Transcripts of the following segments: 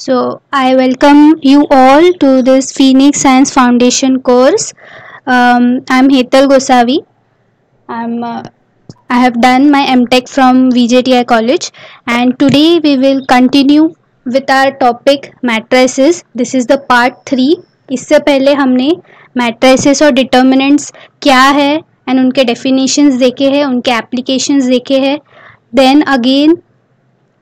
So, I welcome you all to this Phoenix Science Foundation course. Um, I'm Hetal Gosavi. I'm uh, I have done my MTech from VJTI College, and today we will continue with our topic matrices. This is the part three. इससे पहले हमने matrices और determinants क्या है and उनके definitions देखे हैं उनके applications देखे हैं then again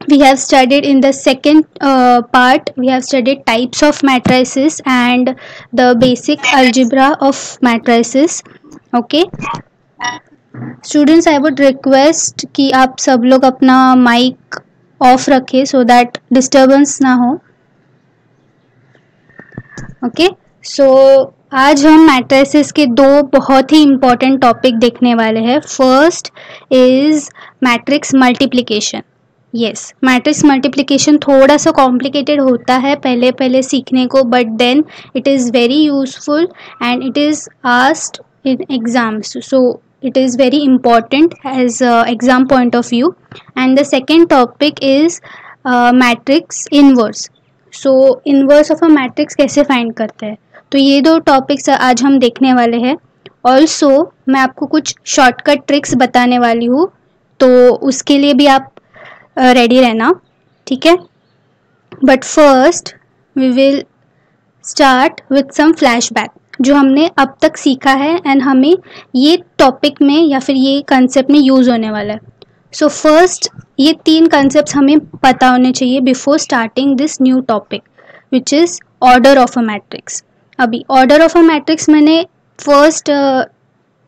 we have studied in the second uh, part we have studied types of matrices and the basic algebra of matrices okay? Students I would request कि आप सब लोग अपना माइक ऑफ़ रखें सो दैट डिस्टर्बेंस ना हो okay so आज हम मैट्रिसेस के दो बहुत ही इंपॉर्टेंट टॉपिक देखने वाले हैं। First is matrix multiplication yes matrix multiplication थोड़ा सा कॉम्प्लिकेटेड होता है पहले पहले सीखने को but then it is very useful and it is asked in exams so very important as uh, exam point of view. And the second topic is uh, matrix inverse. So inverse of a matrix कैसे find करते हैं? तो ये दो topics आज हम देखने वाले हैं. ऑल्सो मैं आपको कुछ शॉर्टकट ट्रिक्स बताने वाली हूँ. तो उसके लिए भी आप रेडी रहना, ठीक है? But first we will start with some flashback जो हमने अब तक सीखा है एंड हमें ये टॉपिक में या फिर ये कंसेप्ट में यूज़ होने वाला है। सो so फ़र्स्ट ये तीन कंसेप्ट हमें पता होने चाहिए before starting this new topic which is order of a matrix अभी ऑर्डर ऑफ़ अ मैट्रिक्स मैंने फ़र्स्ट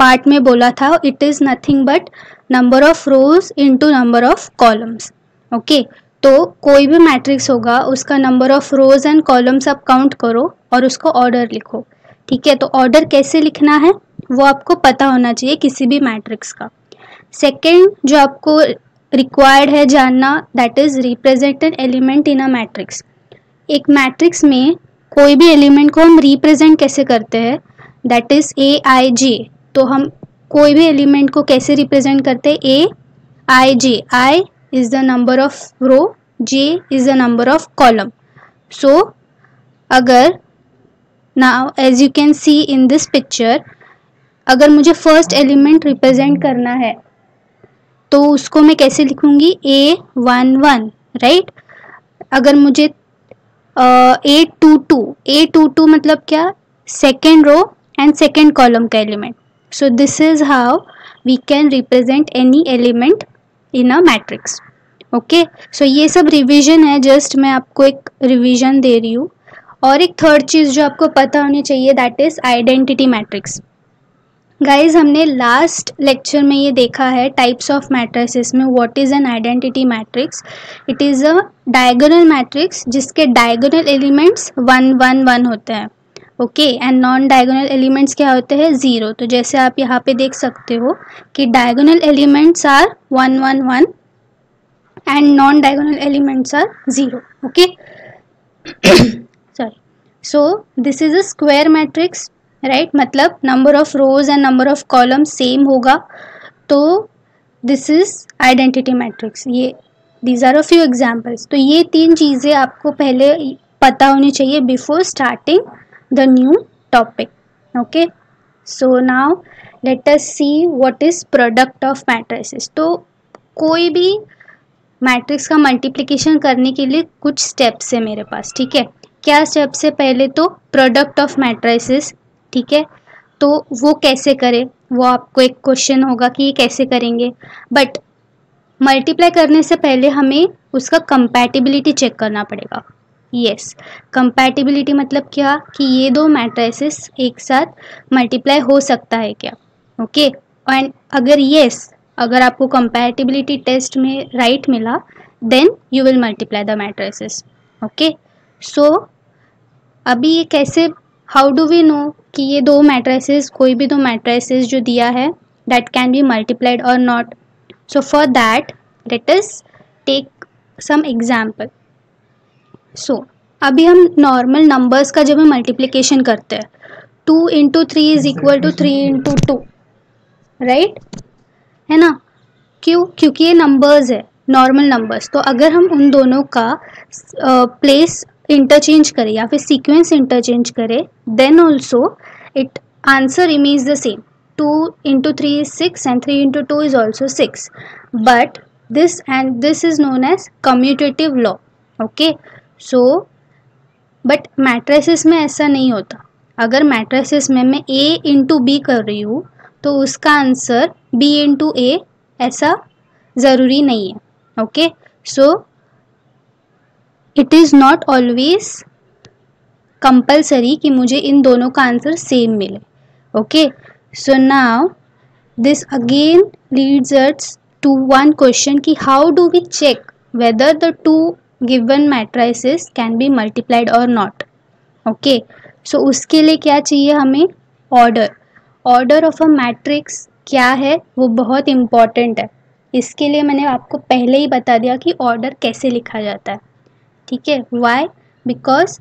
पार्ट में बोला था it is nothing but number of rows into number of columns okay? तो कोई भी मैट्रिक्स होगा, उसका number of rows and columns आप काउंट करो और उसको ऑर्डर लिखो। ठीक है? तो ऑर्डर कैसे लिखना है? वो आपको पता होना चाहिए किसी भी मैट्रिक्स का। सेकेंड जो आपको रिक्वायर्ड है जानना that is represented element in a matrix एक मैट्रिक्स में कोई भी एलिमेंट को हम रिप्रेजेंट कैसे करते हैं? दैट इज़ ए आई जे तो हम कोई भी एलिमेंट को कैसे रिप्रेजेंट करते हैं? A I J I is the number of row J is the number of column so अगर now as you can see in this picture अगर मुझे फ़र्स्ट एलिमेंट रिप्रेजेंट करना है तो उसको मैं कैसे लिखूँगी? ए वन वन राइट अगर मुझे A two two A two two मतलब क्या? Second row and second column का element so this is how we can represent any element in a matrix okay so ये सब रिविजन है. जस्ट मैं आपको एक रिविजन दे रही हूँ. और एक थर्ड चीज़ जो आपको पता होनी चाहिए that is identity matrix guys हमने लास्ट लेक्चर में ये देखा है टाइप्स ऑफ़ मैट्रिक्स में. What is an identity matrix it is a diagonal matrix जिसके diagonal elements one one one होते हैं. Okay and non diagonal elements क्या होते हैं? ज़ीरो तो जैसे आप यहाँ पे देख सकते हो कि diagonal elements are one one one and non diagonal elements are zero okay? Sorry so this is a square matrix right मतलब number of rows and number of column same होगा। तो दिस इज़ आइडेंटिटी मैट्रिक्स ये these are a few examples तो ये तीन चीज़ें आपको पहले पता होनी चाहिए before starting the new topic okay so now let us see what is product of matrices तो कोई भी मैट्रिक्स का मल्टीप्लिकेशन करने के लिए कुछ स्टेप्स है मेरे पास, ठीक है? क्या स्टेप से पहले तो प्रोडक्ट ऑफ़ मैट्राइसिस ठीक है? तो वो कैसे करें? वो आपको एक क्वेश्चन होगा कि ये कैसे करेंगे। बट मल्टीप्लाई करने से पहले हमें उसका कंपैटिबिलिटी चेक करना पड़ेगा। यस कंपैटिबिलिटी मतलब क्या? कि ये दो मैट्राइसिस एक साथ मल्टीप्लाई हो सकता है क्या? ओके एंड अगर यस अगर आपको कंपैटिबिलिटी टेस्ट में राइट right मिला then you will multiply the matrices okay so अभी ये कैसे हाउ डू वी नो कि ये दो मैट्रेसेस कोई भी दो मैट्रेसेस जो दिया है दैट कैन बी मल्टीप्लाइड और not so for that let us take some example so so, अभी हम नॉर्मल नंबर्स का जब हम मल्टीप्लिकेशन करते हैं two into three is equal to three into two right है ना? क्यों? क्योंकि ये नंबर्स है नॉर्मल नंबर्स तो अगर हम उन दोनों का प्लेस uh, इंटरचेंज करें या फिर सीक्वेंस इंटरचेंज करें then also it answer images the same two into three is six and three into two is also six but this and this is known as commutative law okay so but matrices में ऐसा नहीं होता। अगर mattresses में मैं ए into B कर रही हूँ तो उसका आंसर बी इंटू ए ऐसा ज़रूरी नहीं है। Okay so it is not always compulsory कि मुझे इन दोनों का आंसर सेम मिले। Okay so now this again leads us to one question कि how do we check whether the two given matrices can be multiplied और not okay so उसके लिए क्या चाहिए हमें? Order order of a matrix क्या है? वो बहुत इंपॉर्टेंट है. इसके लिए मैंने आपको पहले ही बता दिया कि ऑर्डर कैसे लिखा जाता है. ठीक है? वाई बिकॉज़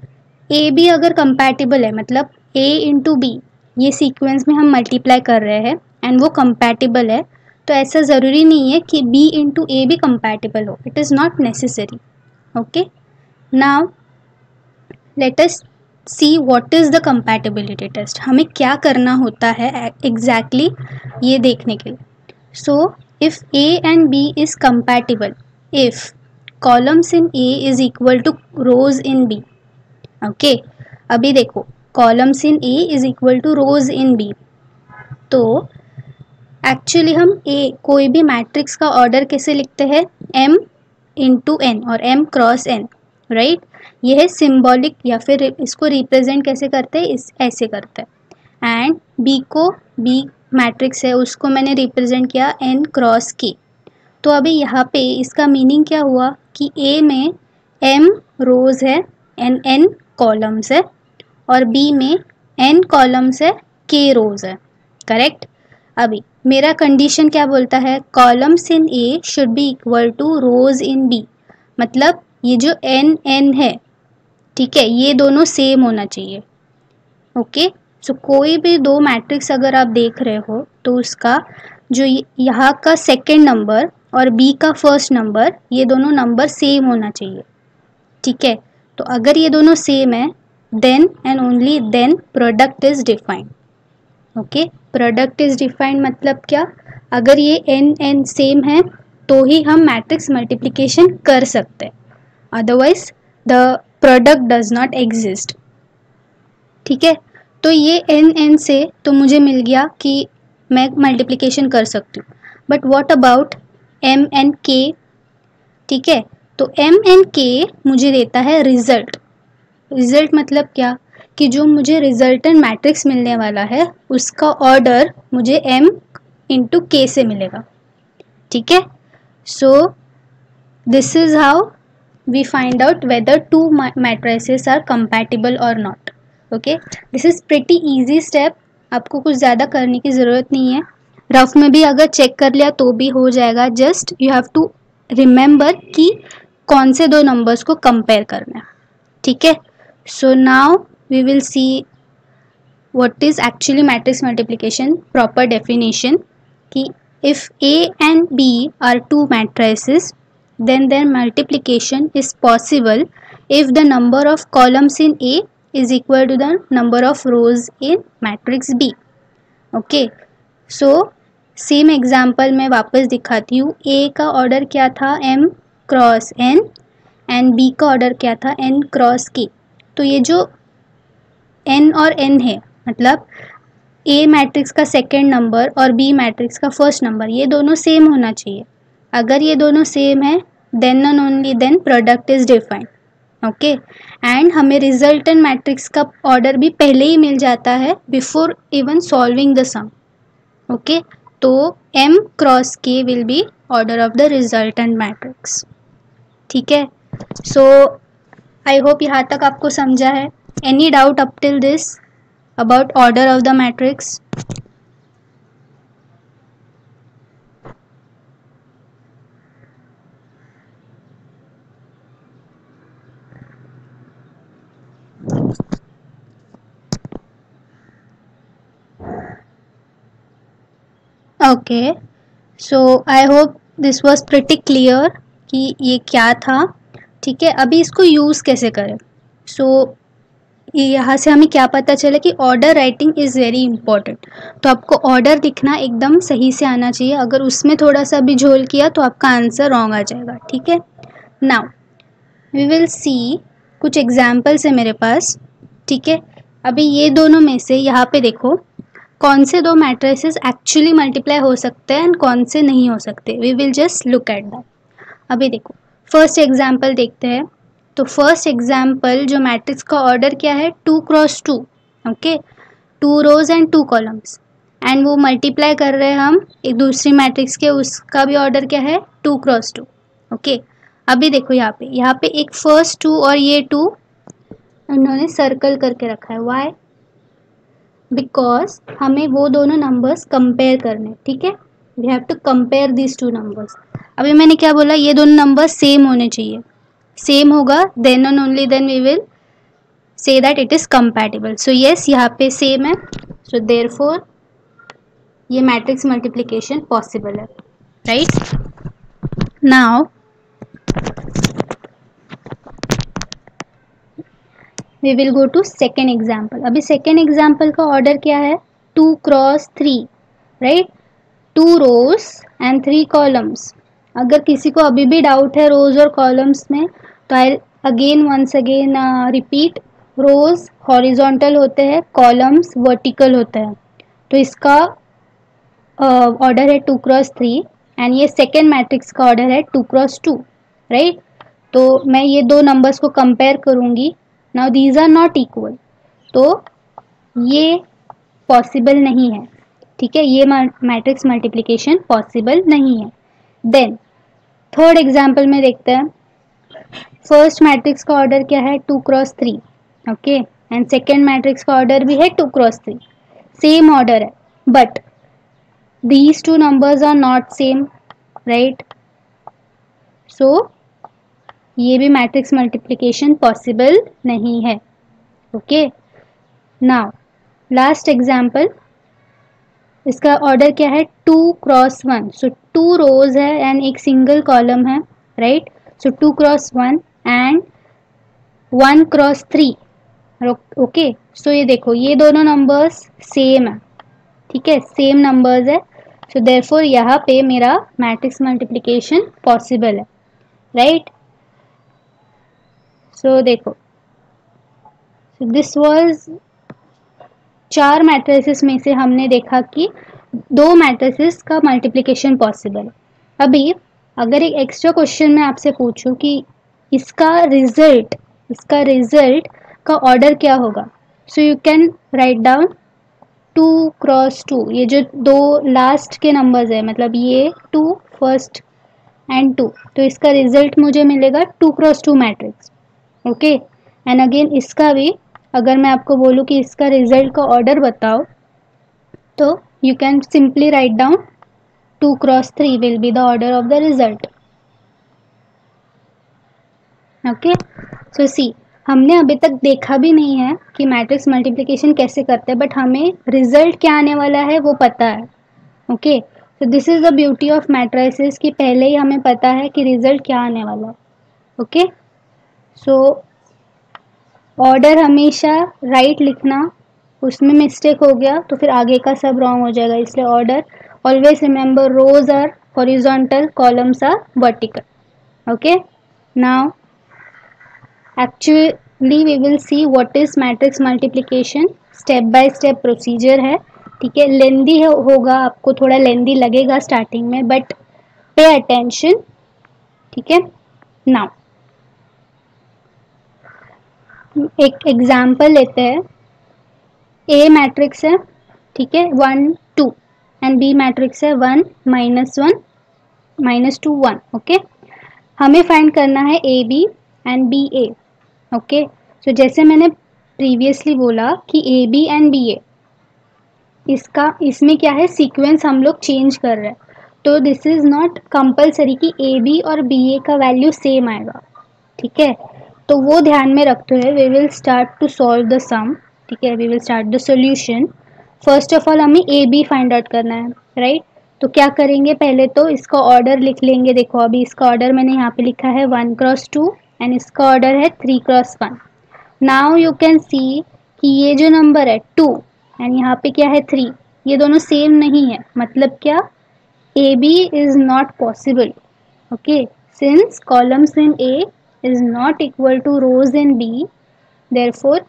ए बी अगर कंपैटिबल है मतलब ए इंटू बी ये सीक्वेंस में हम मल्टीप्लाई कर रहे हैं एंड वो कंपैटिबल है तो ऐसा ज़रूरी नहीं है कि बी इंटू ए भी कंपैटिबल हो. It is not necessary okay now let us see what is the compatibility test हमें क्या करना होता है exactly ये देखने के लिए. So if A and B is compatible if columns in A is equal to rows in B okay अभी देखो columns in A is equal to rows in B तो एक्चुअली हम ए कोई भी मैट्रिक्स का ऑर्डर कैसे लिखते हैं? एम इंटू एन और एम क्रॉस एन राइट ये है सिम्बॉलिक या फिर इसको रिप्रेजेंट कैसे करते हैं? इस, ऐसे करते हैं। एंड बी को बी मैट्रिक्स है, उसको मैंने रिप्रेजेंट किया एन क्रॉस के तो अभी यहाँ पे इसका मीनिंग क्या हुआ? कि ए में एम रोज़ है एन एन कॉलम्स है, और बी में एन कॉलम्स है के रोज़ है करेक्ट अभी मेरा कंडीशन क्या बोलता है? Columns in A should be equal to rows in B मतलब ये जो एन एन है ठीक है ये दोनों सेम होना चाहिए। ओके सो so, कोई भी दो मैट्रिक्स अगर आप देख रहे हो तो उसका जो यहाँ का सेकेंड नंबर और बी का फ़र्स्ट नंबर ये दोनों नंबर सेम होना चाहिए। ठीक है? तो अगर ये दोनों सेम है then and only then product is defined okay product is defined मतलब क्या? अगर ये एन एन सेम है तो ही हम मैट्रिक्स मल्टीप्लिकेशन कर सकते हैं। Otherwise the product does not exist ठीक है? तो ये एन एन से तो मुझे मिल गया कि मैं मल्टीप्लिकेशन कर सकती हूँ। But what about M N K ठीक है? तो एम एन के मुझे देता है रिज़ल्ट रिज़ल्ट मतलब क्या? कि जो मुझे रिजल्टेंट मैट्रिक्स मिलने वाला है, उसका ऑर्डर मुझे एम इंटू के से मिलेगा। ठीक है? So this is how we find out whether two matrices are compatible और not okay this is pretty easy step आपको कुछ ज़्यादा करने की ज़रूरत नहीं है। रफ में भी अगर चेक कर लिया तो भी हो जाएगा। Just you have to remember कि कौन से दो नंबर्स को कंपेयर करना है। ठीक है? So now we will see what is actually matrix multiplication proper definition कि if A and B are two matrices then their multiplication is possible if the number of columns in A is equal to the number of rows in matrix B okay so same example मैं वापस दिखाती हूँ A का order क्या था M cross N and B का order क्या था एन क्रॉस के तो ये जो एन और एन है मतलब ए मैट्रिक्स का सेकेंड नंबर और बी मैट्रिक्स का फ़र्स्ट नंबर ये दोनों सेम होना चाहिए। अगर ये दोनों सेम है then and only then product is defined okay and हमें रिजल्टेंट मैट्रिक्स का ऑर्डर भी पहले ही मिल जाता है before even solving the sum okay तो m cross K will be order of the resultant matrix ठीक है? सो आई होप यहाँ तक आपको समझा है। Any doubt up till this about order of the matrix okay so I hope this was pretty clear कि ये क्या था। ठीक है? अभी इसको यूज़ कैसे करें? सो so, यहाँ से हमें क्या पता चला कि order writing is very important तो आपको ऑर्डर दिखना एकदम सही से आना चाहिए। अगर उसमें थोड़ा सा भी झोल किया तो आपका आंसर रॉन्ग आ जाएगा, ठीक है? नाउ वी विल सी कुछ एग्जाम्पल्स है मेरे पास, ठीक है? अभी ये दोनों में से यहाँ पे देखो, कौन से दो मैट्रिसेस एक्चुअली मल्टीप्लाई हो सकते हैं एंड कौन से नहीं हो सकते। We will just look at that अभी देखो फ़र्स्ट एग्ज़ाम्पल देखते हैं। तो फ़र्स्ट एग्ज़ाम्पल जो मैट्रिक्स का ऑर्डर क्या है two cross two okay two rows and two columns and वो मल्टीप्लाई कर रहे हैं हम, एक दूसरी मैट्रिक्स के उसका भी ऑर्डर क्या है टू क्रॉस टू ओके अभी देखो यहाँ पे यहाँ पे एक फ़र्स्ट टू और ये टू उन्होंने सर्कल करके रखा है. वाई बिकॉज़ हमें वो दोनों नंबर्स कंपेयर करने ठीक है? We have to compare this two numbers अभी मैंने क्या बोला? ये दोनों नंबर सेम होने चाहिए. सेम होगा then and only then we will say that it is compatible so yes यहाँ पे सेम है. सो देर फोर ये मैट्रिक्स मल्टीप्लीकेशन पॉसिबल है. Right now we will go to second example अभी second example का order क्या है? Two cross three right two rows and three columns अगर किसी को अभी भी डाउट है रोज और कॉलम्स में तो I again once again repeat rows horizontal होते हैं कॉलम्स वर्टिकल होते हैं। तो इसका ऑर्डर uh, है टू क्रॉस थ्री एंड ये सेकेंड मैट्रिक्स का ऑर्डर है टू क्रॉस टू राइट तो मैं ये दो नंबर्स को कंपेयर करूँगी। Now these are not equal तो ये पॉसिबल नहीं है ठीक है? ये मैट्रिक्स मल्टीप्लिकेशन पॉसिबल नहीं है। देन थर्ड एग्ज़ाम्पल में देखते हैं। फ़र्स्ट मैट्रिक्स का ऑर्डर क्या है? Two cross three, okay? And second matrix का ऑर्डर भी है two cross three. Same order है but these two numbers are not same right so ये भी मैट्रिक्स मल्टीप्लिकेशन पॉसिबल नहीं है, ओके? नाउ लास्ट एग्ज़ाम्पल इसका ऑर्डर क्या है? Two cross one. So two rows है एंड एक सिंगल कॉलम है right so two cross one and one cross three okay so ये देखो, ये दोनों नंबर्स सेम है। ठीक है? सेम नंबर्स है। सो देर फोर यहाँ पे मेरा मैट्रिक्स मल्टीप्लीकेशन पॉसिबल है। राइट सो देखो। दिस वॉज़ चार मैट्रिसेस में से हमने देखा कि दो मैट्रिसेस का मल्टीप्लिकेशन पॉसिबल है। अभी अगर एक एक्स्ट्रा क्वेश्चन मैं आपसे पूछूँ कि इसका रिज़ल्ट इसका रिज़ल्ट का ऑर्डर क्या होगा? So you can write down two cross two ये जो दो लास्ट के नंबर्स है मतलब ये टू फ़र्स्ट एंड टू तो इसका रिज़ल्ट मुझे मिलेगा two cross two matrix okay and again इसका भी, अगर मैं आपको बोलूँ कि इसका रिज़ल्ट का ऑर्डर बताओ तो you can simply write down two cross three will be the order of the result okay so see हमने अभी तक देखा भी नहीं है कि मैट्रिक्स मल्टीप्लिकेशन कैसे करते हैं बट हमें रिज़ल्ट क्या आने वाला है वो पता है। ओके तो this is the beauty of matrices कि पहले ही हमें पता है कि रिज़ल्ट क्या आने वाला। है ओके सो ऑर्डर हमेशा राइट लिखना, उसमें मिस्टेक हो गया तो फिर आगे का सब रॉन्ग हो जाएगा, इसलिए order always remember rows are horizontal columns are vertical okay now actually we will see what is matrix multiplication step by step procedure है. ठीक है? लेंदी होगा, आपको थोड़ा लेंदी लगेगा स्टार्टिंग में बट पे अटेंशन ठीक है? नाउ एक एग्ज़ाम्पल लेते हैं. ए मैट्रिक्स है. ठीक है? One two and B matrix है one minus one minus two one okay हमें फाइंड करना है A B and B A okay so जैसे मैंने प्रीवियसली बोला कि A B and B A इसका, इसमें क्या है? सीक्वेंस हम लोग चेंज कर रहे हैं। तो दिस इज़ नॉट कंपलसरी कि ए बी और बी ए का वैल्यू सेम आएगा, ठीक है? तो वो ध्यान में रखते हुए we will start to solve the sum ठीक है? We will start the solution first of all हमें ए बी फाइंड आउट करना है राइट तो क्या करेंगे? पहले तो इसका ऑर्डर लिख लेंगे। देखो, अभी इसका ऑर्डर मैंने यहाँ पे लिखा है वन क्रॉस टू एंड इसका ऑर्डर है three cross one now you can see कि ये जो नंबर है टू एंड यहाँ पे क्या है थ्री ये दोनों सेम नहीं है। मतलब क्या? A B is not possible okay since columns in A is not equal to rows in B therefore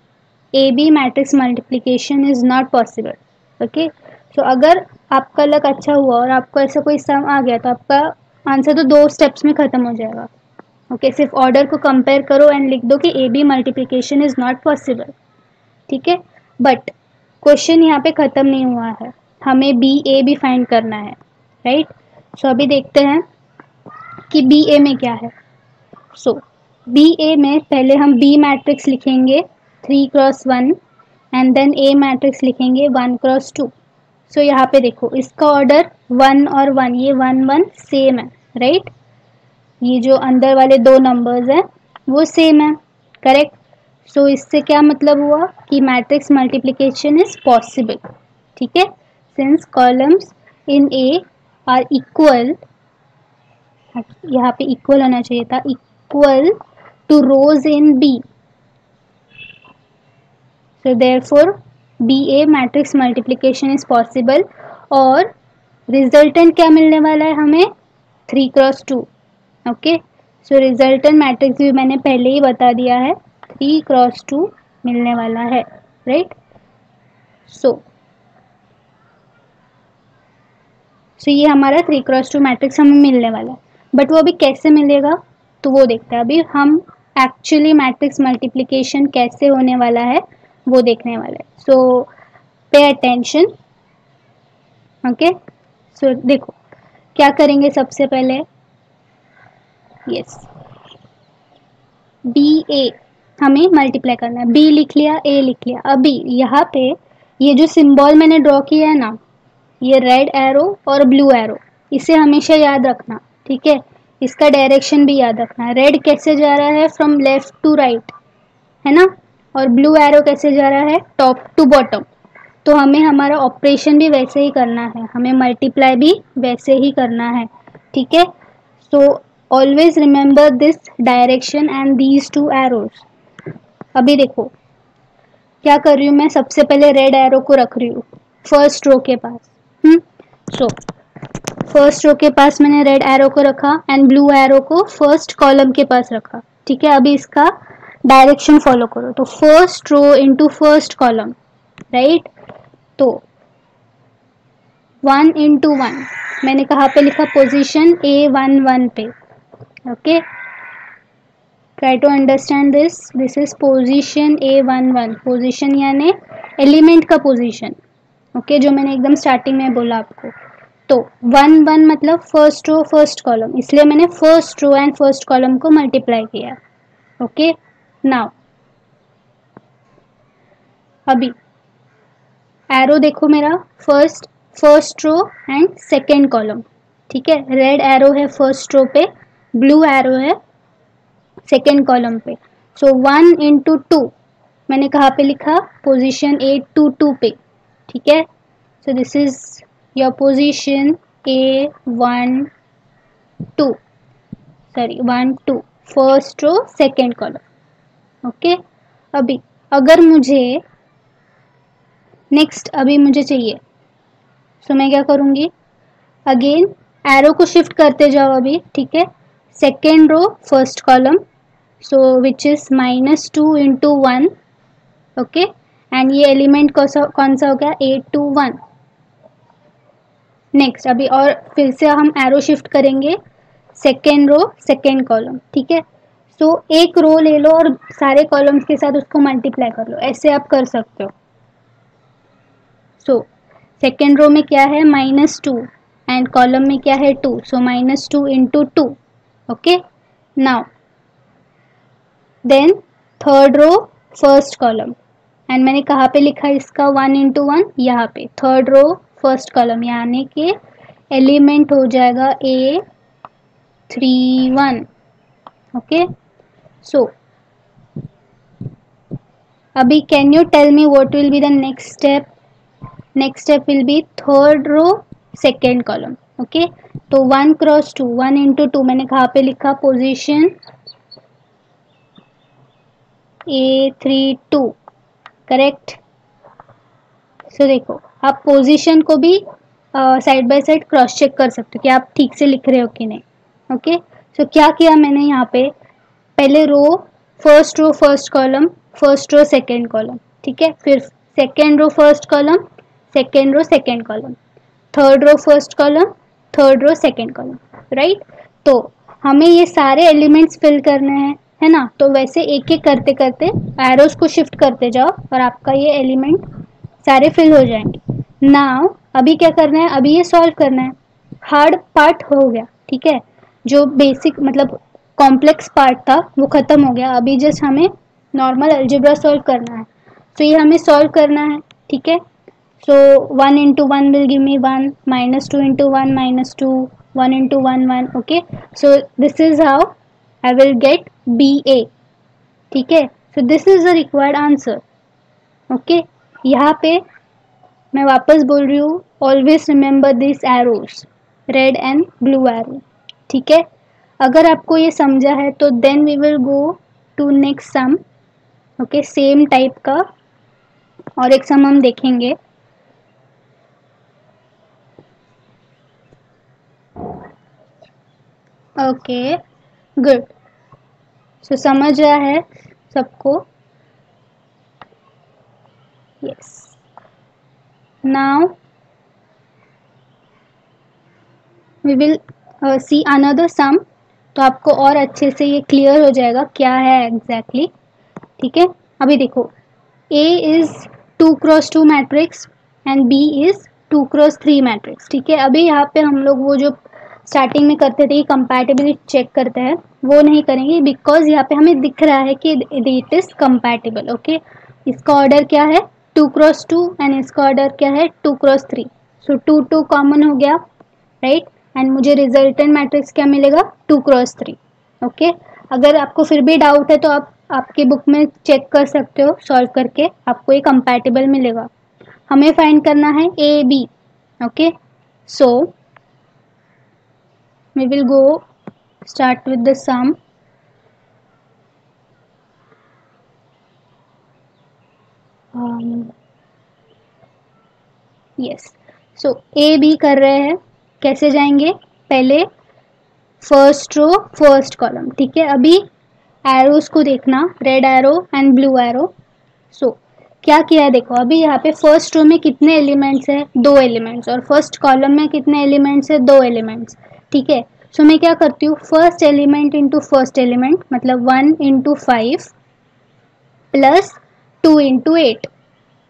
A B matrix multiplication is not possible okay so अगर आपका लक अच्छा हुआ और आपको ऐसा कोई सम आ गया तो आपका आंसर तो दो स्टेप्स में ख़त्म हो जाएगा। ओके okay, सिर्फ़ ऑर्डर को कंपेयर करो एंड लिख दो कि A B multiplication is not possible ठीक है? बट क्वेश्चन यहाँ पे ख़त्म नहीं हुआ है। हमें बी ए भी फाइंड करना है राइट right? सो so, अभी देखते हैं कि बी ए में क्या है। सो बी ए में पहले हम बी मैट्रिक्स लिखेंगे। Three cross one and then A matrix लिखेंगे वन क्रॉस टू। सो यहाँ पे देखो इसका ऑर्डर वन और वन ये वन वन सेम है राइट ये जो अंदर वाले दो नंबर्स हैं वो सेम है करेक्ट सो so, इससे क्या मतलब हुआ कि मैट्रिक्स मल्टीप्लिकेशन इज़ पॉसिबल ठीक है? Since columns in A are equal यहाँ पे इक्वल होना चाहिए था equal to rows in B for B A matrix multiplication is possible और रिजल्टेंट क्या मिलने वाला है हमें? Three cross two okay so resultant matrix भी मैंने पहले ही बता दिया है। थ्री क्रॉस टू मिलने वाला है राइट सो सो ये हमारा थ्री क्रॉस टू मैट्रिक्स हमें मिलने वाला है। बट वो अभी कैसे मिलेगा? तो वो देखते हैं। अभी हम एक्चुअली मैट्रिक्स मल्टीप्लिकेशन कैसे होने वाला है? वो देखने वाले हैं। सो पे अटेंशन ओके सो देखो, क्या करेंगे सबसे पहले? यस बी ए हमें मल्टीप्लाई करना है। बी लिख लिया ए लिख लिया। अभी यहाँ पे ये जो सिंबल मैंने ड्रॉ किया है ना, ये रेड एरो और ब्लू एरो इसे हमेशा याद रखना, ठीक है? इसका डायरेक्शन भी याद रखना रेड कैसे जा रहा है? फ्रॉम लेफ़्ट टू राइट है ना? और ब्लू एरो कैसे जा रहा है? Top to bottom. तो हमें हमारा ऑपरेशन भी वैसे ही करना है। हमें मल्टीप्लाई भी वैसे ही करना है। ठीक है? So always remember this direction and these two arrows अभी देखो, क्या कर रही हूँ मैं? सबसे पहले रेड एरो को रख रही हूँ फ़र्स्ट रो के पास। सो फ़र्स्ट रो के पास मैंने रेड एरो को रखा एंड ब्लू एरो को फ़र्स्ट कॉलम के पास रखा। ठीक है? अभी इसका डायरेक्शन फॉलो करो। तो first row into first column right तो वन इंटू वन मैंने कहाँ पे लिखा? पोजीशन ए वन वन पे। Okay try to understand this this is this is position a11 position यानी एलिमेंट का पोजीशन ओके okay, जो मैंने एकदम स्टार्टिंग में बोला आपको। तो वन वन मतलब फ़र्स्ट रो फ़र्स्ट कॉलम इसलिए मैंने first row and first column को मल्टीप्लाई किया। ओके नाउ अभी एरो देखो मेरा first first row and second column ठीक है? रेड एरो है फ़र्स्ट रो पे ब्लू एरो है सेकेंड कॉलम पे. सो वन इंटू टू मैंने कहाँ पे लिखा? पोजीशन ए टू टू पे. ठीक है? So this is your position A one two sorry one two first row second column okay? अभी, अगर मुझे नेक्स्ट अभी मुझे चाहिए। सो मैं क्या करूँगी? अगेन एरो को शिफ्ट करते जाओ अभी, ठीक है? Second row first column so which is minus two into one okay? And ये एलिमेंट कौन सा हो गया? एट टू वन नेक्स्ट अभी और फिर से हम एरो शिफ्ट करेंगे। सेकेंड रो सेकेंड कॉलम ठीक है? सो so, एक रो ले लो और सारे कॉलम्स के साथ उसको मल्टीप्लाई कर लो। ऐसे आप कर सकते हो। सो सेकेंड रो में क्या है? माइनस टू एंड कॉलम में क्या है? Two so minus two into two okay now then third row first column and मैंने कहाँ पे लिखा इसका? वन इंटू वन यहाँ पे। थर्ड रो फ़र्स्ट कॉलम यानी कि एलिमेंट हो जाएगा A three one okay so अभी can you tell me what will be the next step next step will be third row second column okay तो one cross two one into two मैंने कहाँ पे लिखा? Position A three two correct so देखो आप position को भी side by side cross check कर सकते हो कि आप ठीक से लिख रहे हो कि नहीं। Okay okay? सो so, क्या किया मैंने यहाँ पे? पहले row first row first column first row second column ठीक है? फिर second row first column second row second column third row first column third row second column right तो हमें ये सारे एलिमेंट्स फिल करने हैं, है ना? तो वैसे एक एक करते करते एरोस को शिफ्ट करते जाओ और आपका ये एलिमेंट सारे फिल हो जाएँगे। नाउ अभी क्या करना है? अभी ये सॉल्व करना है। हार्ड पार्ट हो गया, ठीक है? जो बेसिक मतलब कॉम्प्लेक्स पार्ट था, वो ख़त्म हो गया। अभी जस्ट हमें नॉर्मल अलजेब्रा सॉल्व करना है। तो ये हमें सॉल्व करना है, ठीक है? So one into one will give me one minus two into one minus two one into one one okay so this is how I will get B A ठीक है? So this is the required answer okay यहाँ पे मैं वापस बोल रही हूँ always remember this arrows red and blue arrow ठीक है? अगर आपको ये समझा है तो then we will go to next sum okay same type का. और एक सम हम देखेंगे. ओके गुड सो समझ रहा है सबको? Yes now we will see another sum तो आपको और अच्छे से ये क्लियर हो जाएगा क्या है एग्जैक्टली. ठीक है? अभी देखो A is two cross two matrix and B is two cross three matrix ठीक है? अभी यहाँ पे हम लोग वो जो स्टार्टिंग में करते थे, ये कंपैटिबिलिटी चेक करते हैं, वो नहीं करेंगे बिकॉज़ यहाँ पे हमें दिख रहा है कि इट इज़ कंपैटिबल ओके इसका ऑर्डर क्या है? टू क्रॉस टू एंड इसका ऑर्डर क्या है? Two cross three so two two common हो गया राइट right? एंड मुझे रिजल्टेंट मैट्रिक्स क्या मिलेगा? टू क्रॉस थ्री ओके अगर आपको फिर भी डाउट है तो आप आपके बुक में चेक कर सकते हो सॉल्व करके आपको ये कंपैटिबल मिलेगा. हमें फाइंड करना है A B okay so we will go start with the sum yes so A B कर रहे हैं. कैसे जाएँगे? पहले फ़र्स्ट रो फ़र्स्ट कॉलम ठीक है? अभी एरोस को देखना red arrow and blue arrow so क्या किया है देखो, अभी यहाँ पे फ़र्स्ट रो में कितने एलिमेंट्स है? दो एलिमेंट्स और फ़र्स्ट कॉलम में कितने एलिमेंट्स है? दो एलिमेंट्स ठीक है? सो मैं क्या करती हूँ first element into first element मतलब one into five plus two into eight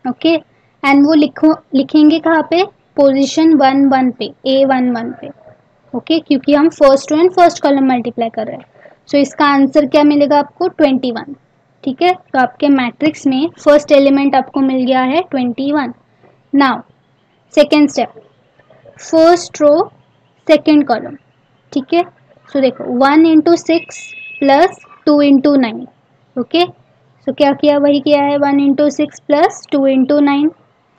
okay and वो लिखो, लिखेंगे कहाँ पे? पोजीशन वन वन पे ए वन वन पे ओके okay? क्योंकि हम first row and first column multiply कर रहे हैं। सो so, इसका आंसर क्या मिलेगा आपको? ट्वेंटी वन ठीक है? तो आपके मैट्रिक्स में फ़र्स्ट एलिमेंट आपको मिल गया है twenty one now second step first row second column ठीक है? सो देखो one into six plus two into nine okay so क्या किया? वही किया है one into six plus two into nine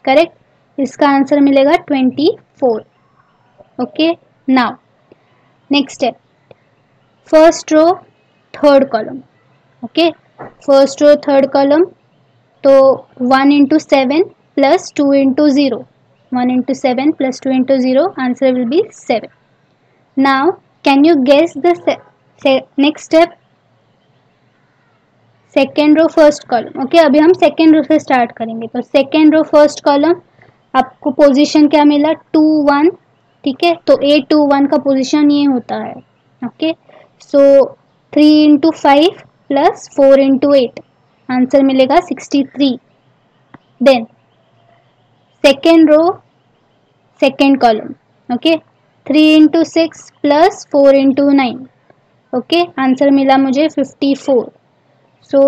correct इसका आंसर मिलेगा twenty four. Okay, now, next step first row, third column. Okay, first row, third column तो one into seven plus two into zero one into seven plus two into zero answer will be seven now can you guess the next step second row first column okay, अभी हम second row से start करेंगे। तो second row first column आपको position क्या मिला? Two one ठीक है? तो ए टू वन का पोजीशन ये होता है okay so three into five plus four into eight answer मिलेगा sixty three then second row second column okay three into six plus four into nine okay answer मिला मुझे fifty four so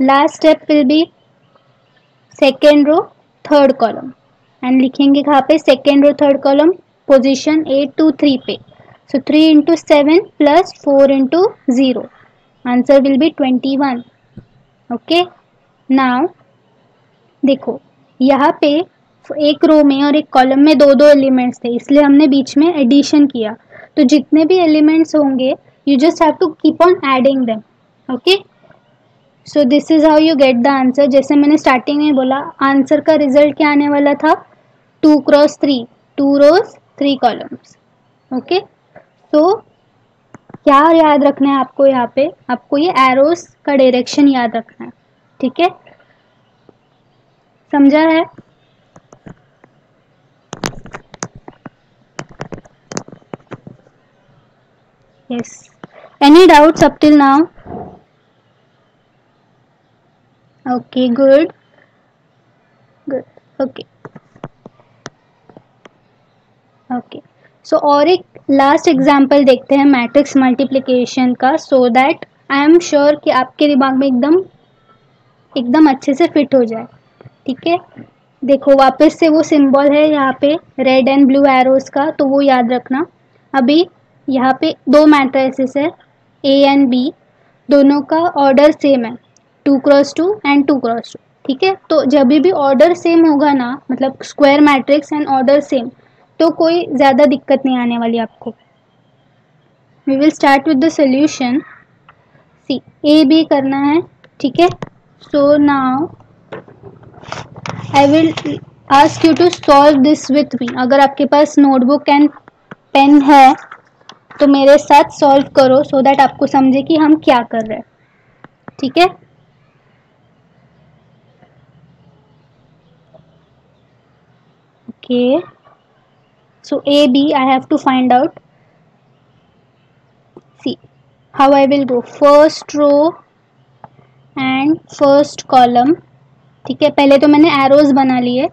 last step will be second row third column and लिखेंगे कहाँ पे? Second और third column position A two three पे. So three into seven plus four into zero answer will be twenty one okay now देखो, यहाँ पे एक रो में और एक कॉलम में दो दो एलिमेंट्स थे, इसलिए हमने बीच में एडिशन किया। तो जितने भी एलिमेंट्स होंगे you just have to keep on adding them okay so this is how you get the answer जैसे मैंने स्टार्टिंग में बोला आंसर का रिज़ल्ट क्या आने वाला था? Two cross three two rows three columns okay so क्या याद रखना है आपको यहाँ पे? आपको ये एरोस का डायरेक्शन याद रखना है। ठीक है? समझा है? Yes. Any doubts up till now? Okay good. Good. Okay. Okay. So so, और एक लास्ट एग्ज़ाम्पल देखते हैं मैट्रिक्स मल्टीप्लिकेशन का so that I am sure कि आपके दिमाग में एकदम एकदम अच्छे से फिट हो जाए। ठीक है? देखो वापस से वो सिंबल है यहाँ पे रेड एंड ब्लू एरोज का तो वो याद रखना। अभी यहाँ पे दो मैट्रिसेस है ए एंड बी दोनों का ऑर्डर सेम है। Two cross two and two cross two, ठीक है? तो जब भी ऑर्डर सेम होगा ना मतलब square matrix and order same तो कोई ज़्यादा दिक्कत नहीं आने वाली आपको। We will start with the solution C A B करना है, ठीक है? So now I will ask you to solve this with me अगर आपके पास नोटबुक एंड पेन है तो मेरे साथ सॉल्व करो सो so दैट आपको समझे कि हम क्या कर रहे हैं, ठीक है? So A B I have to find out C how I will go first row and first column ठीक है? पहले तो मैंने एरोज बना लिए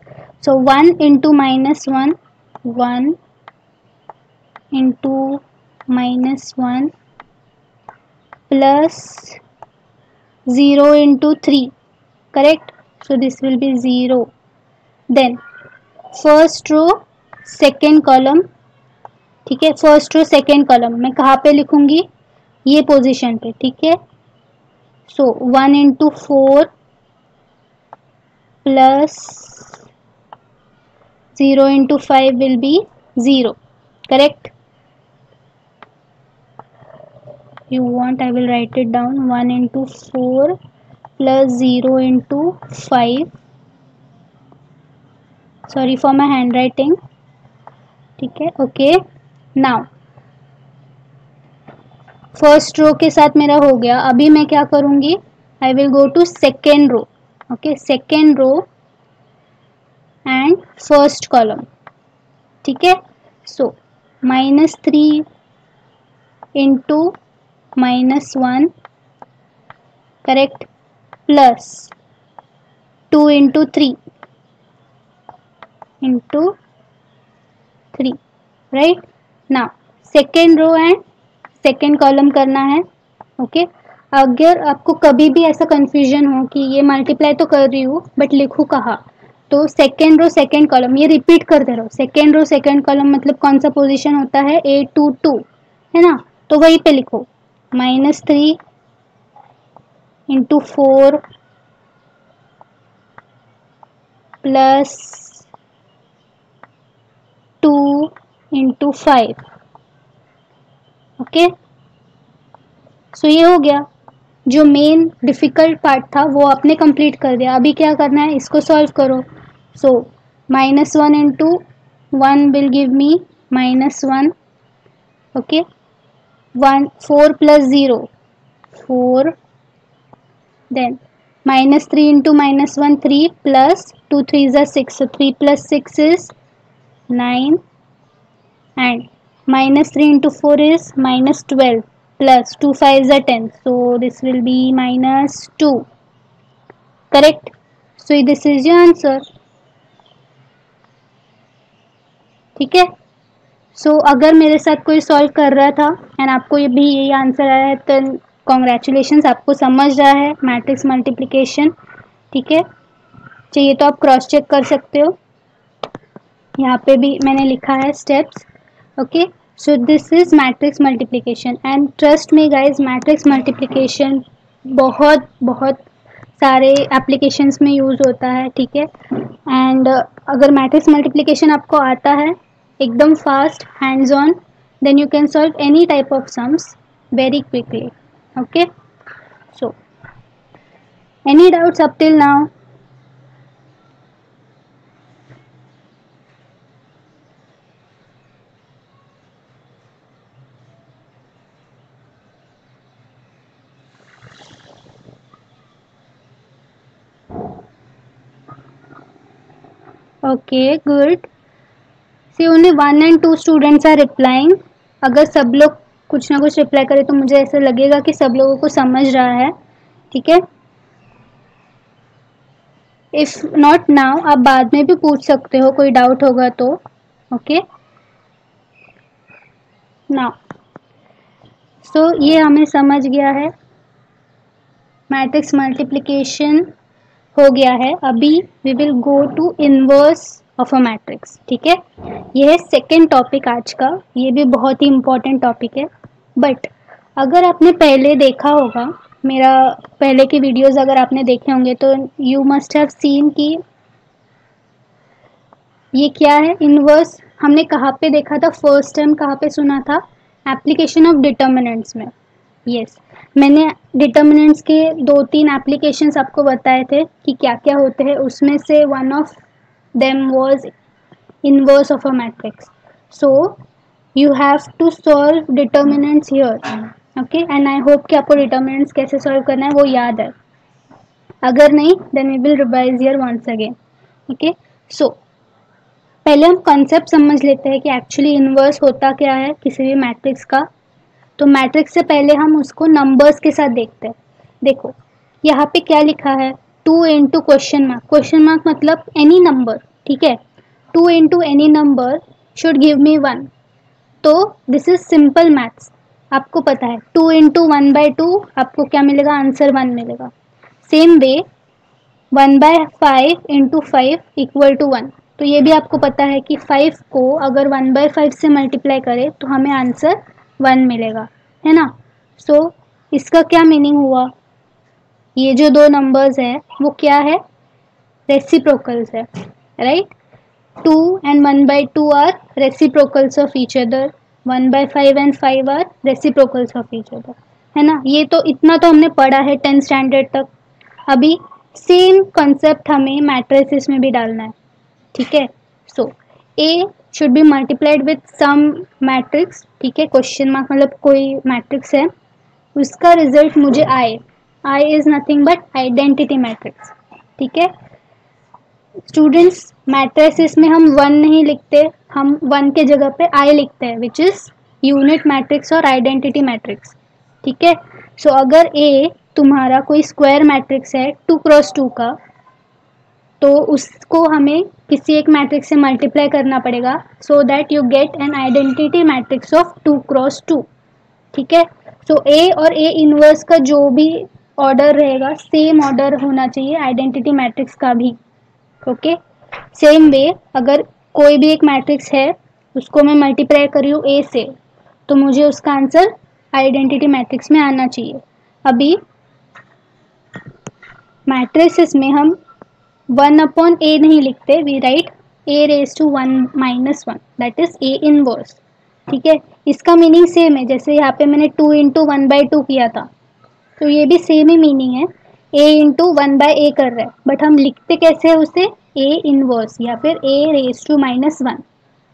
so one into minus one one into minus 1 plus 0 into 3 correct? So, this will be 0 then first row, second column, ठीक है? First row, second column. मैं कहाँ पे लिखूँगी? ये पोजीशन पे, ठीक है? So one into four plus zero into five will be zero correct you want, I will write it down. 1 into 4 plus 0 into 5 sorry my handwriting ठीक है ओके नाउ फ़र्स्ट रो के साथ मेरा हो गया. अभी मैं क्या करूँगी? I will go to second row okay second row and first column ठीक है? So minus three into minus 1 correct? Plus 2 into 3 into 3 right? Now, second row and second column करना है ओके okay? अगर आपको कभी भी ऐसा कंफ्यूजन हो कि ये मल्टीप्लाई तो कर रही हूँ बट लिखूँ कहा? तो सेकेंड रो सेकेंड कॉलम ये रिपीट करते रहो। सेकेंड रो सेकेंड कॉलम मतलब कौन सा पोजिशन होता है? ए टू टू है ना? तो वहीं पे लिखो। Minus 3 into 4 plus 2 into five okay so ये हो गया। जो मेन डिफ़िकल्ट पार्ट था, वो आपने कंप्लीट कर दिया। अभी क्या करना है? इसको सॉल्व करो। So minus one into one will give me minus one okay one four plus zero four then 3 into minus 1 3 plus 2 3 is 6 so 3 plus 6 is 9 and minus 3 into 4 is minus 12 plus 2 5 is 10 so this will be minus 2 correct? So this is your answer. ठीक है? So so, अगर मेरे साथ कोई solve कर रहा था and आपको ये भी यही आंसर आया है तो कॉन्ग्रेचुलेशन आपको समझ रहा है मैट्रिक्स मल्टीप्लिकेशन ठीक है? चाहिए तो आप क्रॉस चेक कर सकते हो. यहाँ पे भी मैंने लिखा है steps okay so this is matrix multiplication and trust me guys matrix multiplication बहुत बहुत सारे एप्लीकेशंस में यूज़ होता है, ठीक है? एंड अगर मैट्रिक्स मल्टीप्लिकेशन आपको आता है, एकदम fast hands on then you can solve any type of sums very quickly okay so any doubts up till now? Okay good see only one and two students are replying अगर सब लोग कुछ ना कुछ रिप्लाई करें तो मुझे ऐसा लगेगा कि सब लोगों को समझ रहा है, ठीक है? इफ़ नॉट नाउ आप बाद में भी पूछ सकते हो, कोई डाउट होगा तो ओके नाउ सो ये हमें समझ गया है। मैट्रिक्स मल्टीप्लिकेशन हो गया है, अभी we will go to inverse of a matrix ठीक है? ये है सेकेंड टॉपिक आज का, ये भी बहुत ही इम्पोर्टेंट टॉपिक है बट अगर आपने पहले देखा होगा, मेरा पहले के वीडियोस अगर आपने देखे होंगे तो यू मस्ट हैव सीन कि ये क्या है? इनवर्स हमने कहाँ पे देखा था? फ़र्स्ट टाइम कहाँ पे सुना था? एप्लीकेशन ऑफ़ डिटर्मिनेंट्स में। यस मैंने डिटर्मिनेंट्स के दो तीन एप्लीकेशंस आपको बताए थे कि क्या क्या होते हैं। उसमें से one of them was inverse of a matrix so you have to solve determinants here okay and I hope कि आपको डिटर्मिनेंट्स कैसे सॉल्व करना है वो याद है। अगर नहीं then we will revise your once again okay so पहले हम कॉन्सेप्ट समझ लेते हैं कि एक्चुअली इनवर्स होता क्या है किसी भी मैट्रिक्स का। तो मैट्रिक्स से पहले हम उसको नंबर्स के साथ देखते हैं। देखो, यहाँ पे क्या लिखा है? Two into question mark question mark मतलब एनी नंबर ठीक है? Two into any number should give me one तो दिस इज़ सिंपल मैथ्स आपको पता है two into one by two आपको क्या मिलेगा? आंसर वन मिलेगा। Same way one by five into five equal to one तो ये भी आपको पता है कि फाइव को अगर वन बाय फाइव से मल्टीप्लाई करें तो हमें आंसर वन मिलेगा है ना? सो so, इसका क्या मीनिंग हुआ? ये जो दो नंबर्स है वो क्या है? रेसिप्रोकल्स है right two and one by two are reciprocals of each other one by five and five are reciprocals of each other है ना? ये तो इतना तो हमने पढ़ा है टेंथ स्टैंडर्ड तक। अभी सेम कॉन्सेप्ट हमें मैट्रिसेस में भी डालना है ठीक है? So A should be multiplied with some matrix ठीक है? क्वेश्चन मार्क मतलब कोई मैट्रिक्स है। उसका रिज़ल्ट मुझे आए I is nothing but identity matrix ठीक है? स्टूडेंट्स मैट्रिक्स में हम वन नहीं लिखते, हम वन के जगह पे आई लिखते हैं विच इज़ यूनिट मैट्रिक्स और आइडेंटिटी मैट्रिक्स ठीक है? सो अगर ए तुम्हारा कोई स्क्वायर मैट्रिक्स है टू क्रॉस टू का तो उसको हमें किसी एक मैट्रिक्स से मल्टीप्लाई करना पड़ेगा so that you get an identity matrix of two cross two ठीक है? सो ए और ए इनवर्स का जो भी ऑर्डर रहेगा सेम ऑर्डर होना चाहिए आइडेंटिटी मैट्रिक्स का भी. ओके सेम वे अगर कोई भी एक मैट्रिक्स है, उसको मैं मल्टीप्लाई कर रही हूँ ए से तो मुझे उसका आंसर आइडेंटिटी मैट्रिक्स में आना चाहिए. अभी मैट्रिक्स में हम वन अपॉन ए नहीं लिखते we write A raise to one minus one that is A inverse ठीक है? इसका मीनिंग सेम है, जैसे यहाँ पे मैंने two into one by two किया था। तो ये भी सेम ही मीनिंग है। A into one by A कर रहा है। बट हम लिखते कैसे हैं उसे? ए इनवर्स या फिर A raise to minus one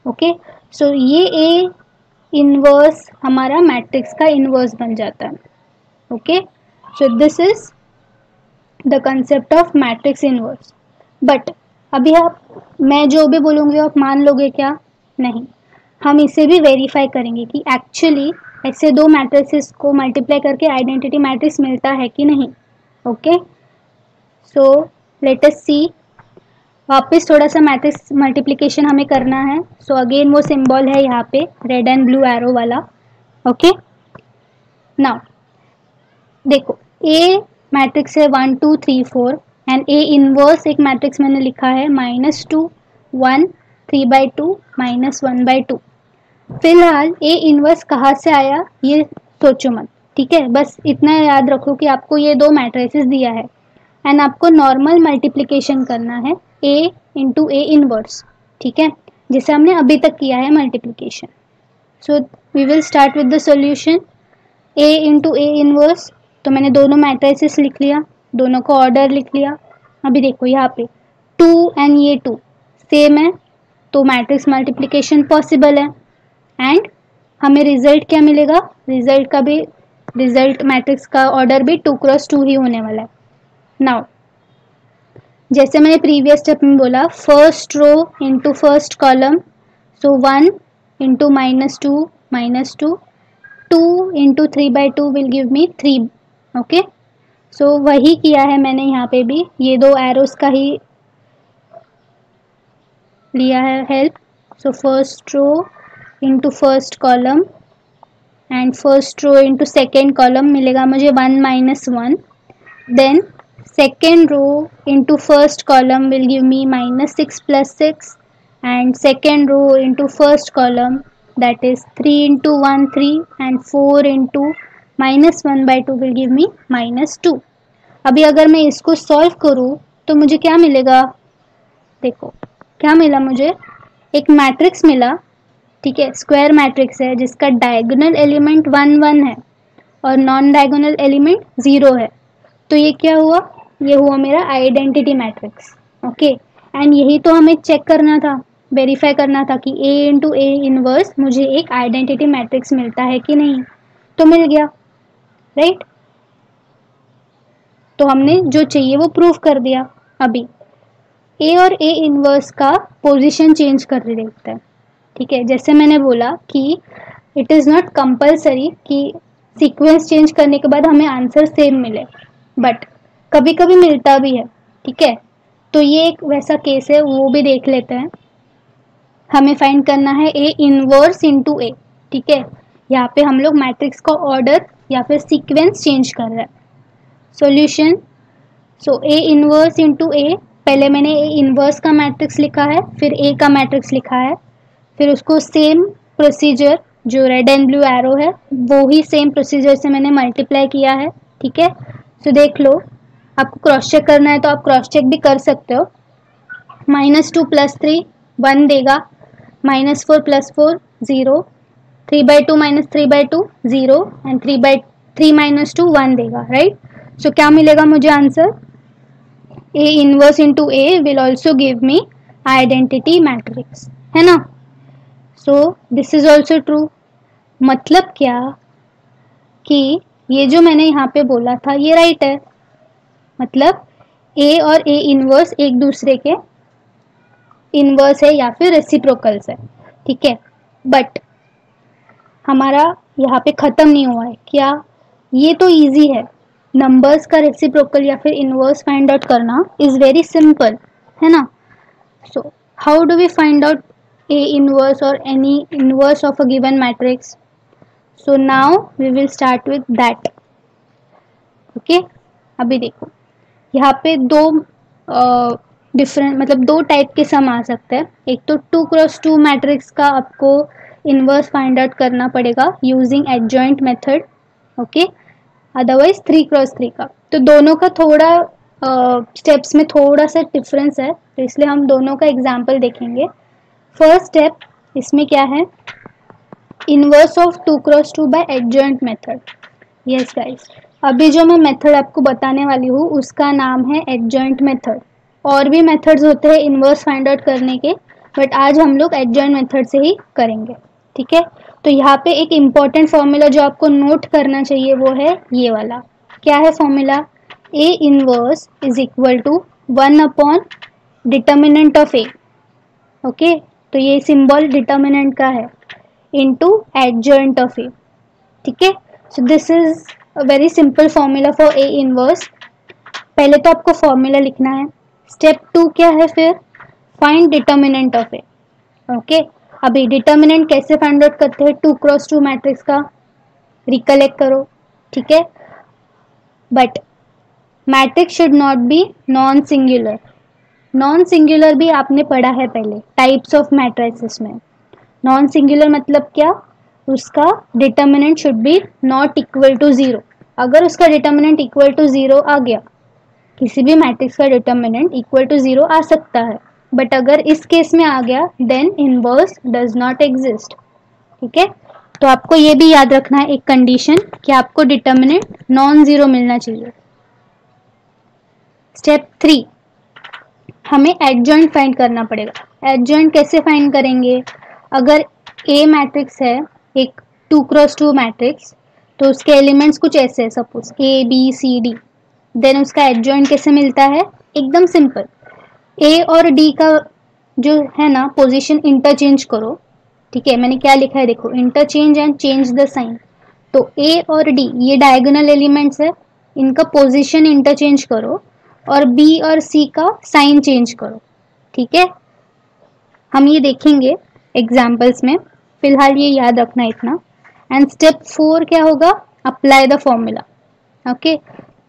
okay so ये ए इनवर्स हमारा मैट्रिक्स का इनवर्स बन जाता है। Okay so this is the concept of matrix inverse but अभी आप, मैं जो भी बोलूँगी, आप मान लोगे क्या? नहीं। हम इसे भी वेरीफाई करेंगे कि एक्चुअली ऐसे दो मैट्रिक्स को मल्टीप्लाई करके आइडेंटिटी मैट्रिक्स मिलता है कि नहीं। ओके सो लेट अस सी वापस थोड़ा सा मैट्रिक्स मल्टीप्लिकेशन हमें करना है। सो so अगेन वो सिंबल है यहाँ पे रेड एंड ब्लू एरो वाला। ओके नाउ देखो ए मैट्रिक्स है one two three four and A inverse एक मैट्रिक्स मैंने लिखा है minus two one three by two minus one by two फ़िलहाल ए इनवर्स कहाँ से आया, ये सोचो मत, ठीक है? बस इतना याद रखो कि आपको ये दो मैट्रिसेस दिया है। एंड आपको नॉर्मल मल्टीप्लिकेशन करना है ए इंटू ए इनवर्स ठीक है? जिसे हमने अभी तक किया है multiplication so we will start with the solution A into A inverse तो मैंने दोनों मैट्रिसेस लिख लिया। दोनों को ऑर्डर लिख लिया। अभी देखो यहाँ पे टू एंड ये टू सेम है तो मैट्रिक्स मल्टीप्लिकेशन पॉसिबल है। एंड हमें रिज़ल्ट क्या मिलेगा? रिज़ल्ट का भी रिज़ल्ट मैट्रिक्स का ऑर्डर भी टू क्रॉस टू ही होने वाला है। नाउ जैसे मैंने प्रीवियस स्टेप में बोला first row into first column so one into minus two minus two two into three by two will give me three okay so so, वही किया है मैंने यहाँ पे भी। ये दो एरोस का ही लिया है help so first row into first column and first row into second column मिलेगा मुझे one minus one then second row into first column will give me minus six plus six and second row into first column that is three into one three and four into minus 1 by 2 will give me minus 2 अभी अगर मैं इसको solve करूँ तो मुझे क्या मिलेगा? देखो, क्या मिला मुझे? एक मैट्रिक्स मिला, ठीक है स्क्वायर मैट्रिक्स है, जिसका डायगोनल एलिमेंट वन वन है और नॉन डायगोनल एलिमेंट ज़ीरो है। तो ये क्या हुआ? ये हुआ मेरा आइडेंटिटी मैट्रिक्स ओके एंड यही तो हमें चेक करना था वेरीफाई करना था कि ए इंटू ए इनवर्स मुझे एक आइडेंटिटी मैट्रिक्स मिलता है कि नहीं। तो मिल गया। राइट तो हमने जो चाहिए वो प्रूफ कर दिया अभी। ए और ए इनवर्स का पोजीशन चेंज कर देखते हैं। ठीक है? जैसे मैंने बोला कि इट इज़ नॉट कंपलसरी कि सीक्वेंस चेंज करने के बाद हमें आंसर सेम मिले। बट कभी कभी मिलता भी है। ठीक है? तो ये एक वैसा केस है, वो भी देख लेते हैं। हमें फाइंड करना है ए इनवर्स इनटू ए ठीक है? यहाँ पे हम लोग मैट्रिक्स का ऑर्डर या फिर सीक्वेंस चेंज कर रहा है। Solution so A inverse into A पहले मैंने ए इनवर्स का मैट्रिक्स लिखा है, फिर ए का मैट्रिक्स लिखा है, फिर उसको सेम प्रोसीजर जो रेड एंड ब्लू एरो है, वो ही सेम प्रोसीजर से मैंने मल्टीप्लाई किया है, ठीक है? तो देख लो, आपको क्रॉस चेक करना है तो आप क्रॉस चेक भी कर सकते हो। Minus two plus three one देगा। Minus four plus four zero three by two minus three by two zero and three by three minus two one देगा राइट सो so, क्या मिलेगा मुझे answer A inverse into A will also give me identity matrix है ना? So this is also true मतलब क्या कि ये जो मैंने यहाँ पे बोला था ये राइट है? मतलब ए और ए इनवर्स एक दूसरे के इनवर्स है या फिर रेसिप्रोकल्स है ठीक है? बट हमारा यहाँ पे ख़त्म नहीं हुआ है। क्या ये तो इजी है? नंबर्स का रेसिप्रोकल या फिर इनवर्स फाइंड आउट करना इज़ वेरी सिंपल है ना? So how do we find out A inverse और any inverse of a given matrix so now we will start with that okay अभी देखो। यहाँ पे दो डिफरेंट uh, मतलब दो टाइप के सम आ सकते हैं। एक तो टू क्रॉस टू मैट्रिक्स का आपको इनवर्स फाइंड आउट करना पड़ेगा using adjoint method okay otherwise three cross three का। तो दोनों का थोड़ा स्टेप्स uh, में थोड़ा सा डिफरेंस है तो इसलिए हम दोनों का एग्ज़ाम्पल देखेंगे। फ़र्स्ट स्टेप इसमें क्या है? Inverse of two cross two by adjoint method yes guys अभी जो मैं मेथड आपको बताने वाली हूँ उसका नाम है एडजॉइंट मेथड और भी मेथड्स होते हैं इनवर्स फाइंड आउट करने के बट आज हम लोग एडजॉइंट मेथड से ही करेंगे। ठीक है? तो यहाँ पे एक इंपॉर्टेंट फॉर्मूला जो आपको नोट करना चाहिए वो है ये वाला। क्या है formula A inverse is equal to one upon determinant of A okay तो ये सिंबल डिटर्मिनेंट का है। इनटू एडजॉइंट ऑफ़ ए ठीक है? So this is a very simple formula for A inverse पहले तो आपको फॉर्मूला लिखना है। स्टेप टू क्या है फिर? Find determinant of A okay अभी डिटर्मिनेंट कैसे फाइंड आउट करते हैं? टू क्रॉस टू मैट्रिक्स का रिकलेक्ट करो, ठीक है? But matrix should not be non singular non singular भी आपने पढ़ा है पहले टाइप्स ऑफ़ मैट्रिक्स में। नॉन सिंगुलर मतलब क्या? उसका determinant should be not equal to zero अगर उसका डिटर्मिनेंट इक्वल टू ज़ीरो आ गया, किसी भी मैट्रिक्स का डिटर्मिनेंट इक्वल टू ज़ीरो आ सकता है। बट अगर इस केस में आ गया then inverse does not exist ठीक है? तो आपको ये भी याद रखना है एक कंडीशन कि आपको डिटर्मिनेंट नॉन ज़ीरो मिलना चाहिए। स्टेप थ्री हमें एडजॉइंट फाइंड करना पड़ेगा। एडजॉइंट कैसे फाइंड करेंगे? अगर ए मैट्रिक्स है, एक टू क्रॉस टू मैट्रिक्स तो उसके एलिमेंट्स कुछ ऐसे है suppose A B C D then उसका एडजॉइंट कैसे मिलता है? एकदम सिंपल ए और डी का जो है ना पोजीशन इंटरचेंज करो। ठीक है, मैंने क्या लिखा है देखो interchange and change the sign तो ए और डी ये डायगोनल एलिमेंट्स है, इनका पोजीशन इंटरचेंज करो और बी और सी का साइन चेंज करो। ठीक है? हम ये देखेंगे एग्जाम्पल्स में। फ़िलहाल ये याद रखना इतना। एंड स्टेप फोर क्या होगा? अप्लाई द फॉर्मूला ओके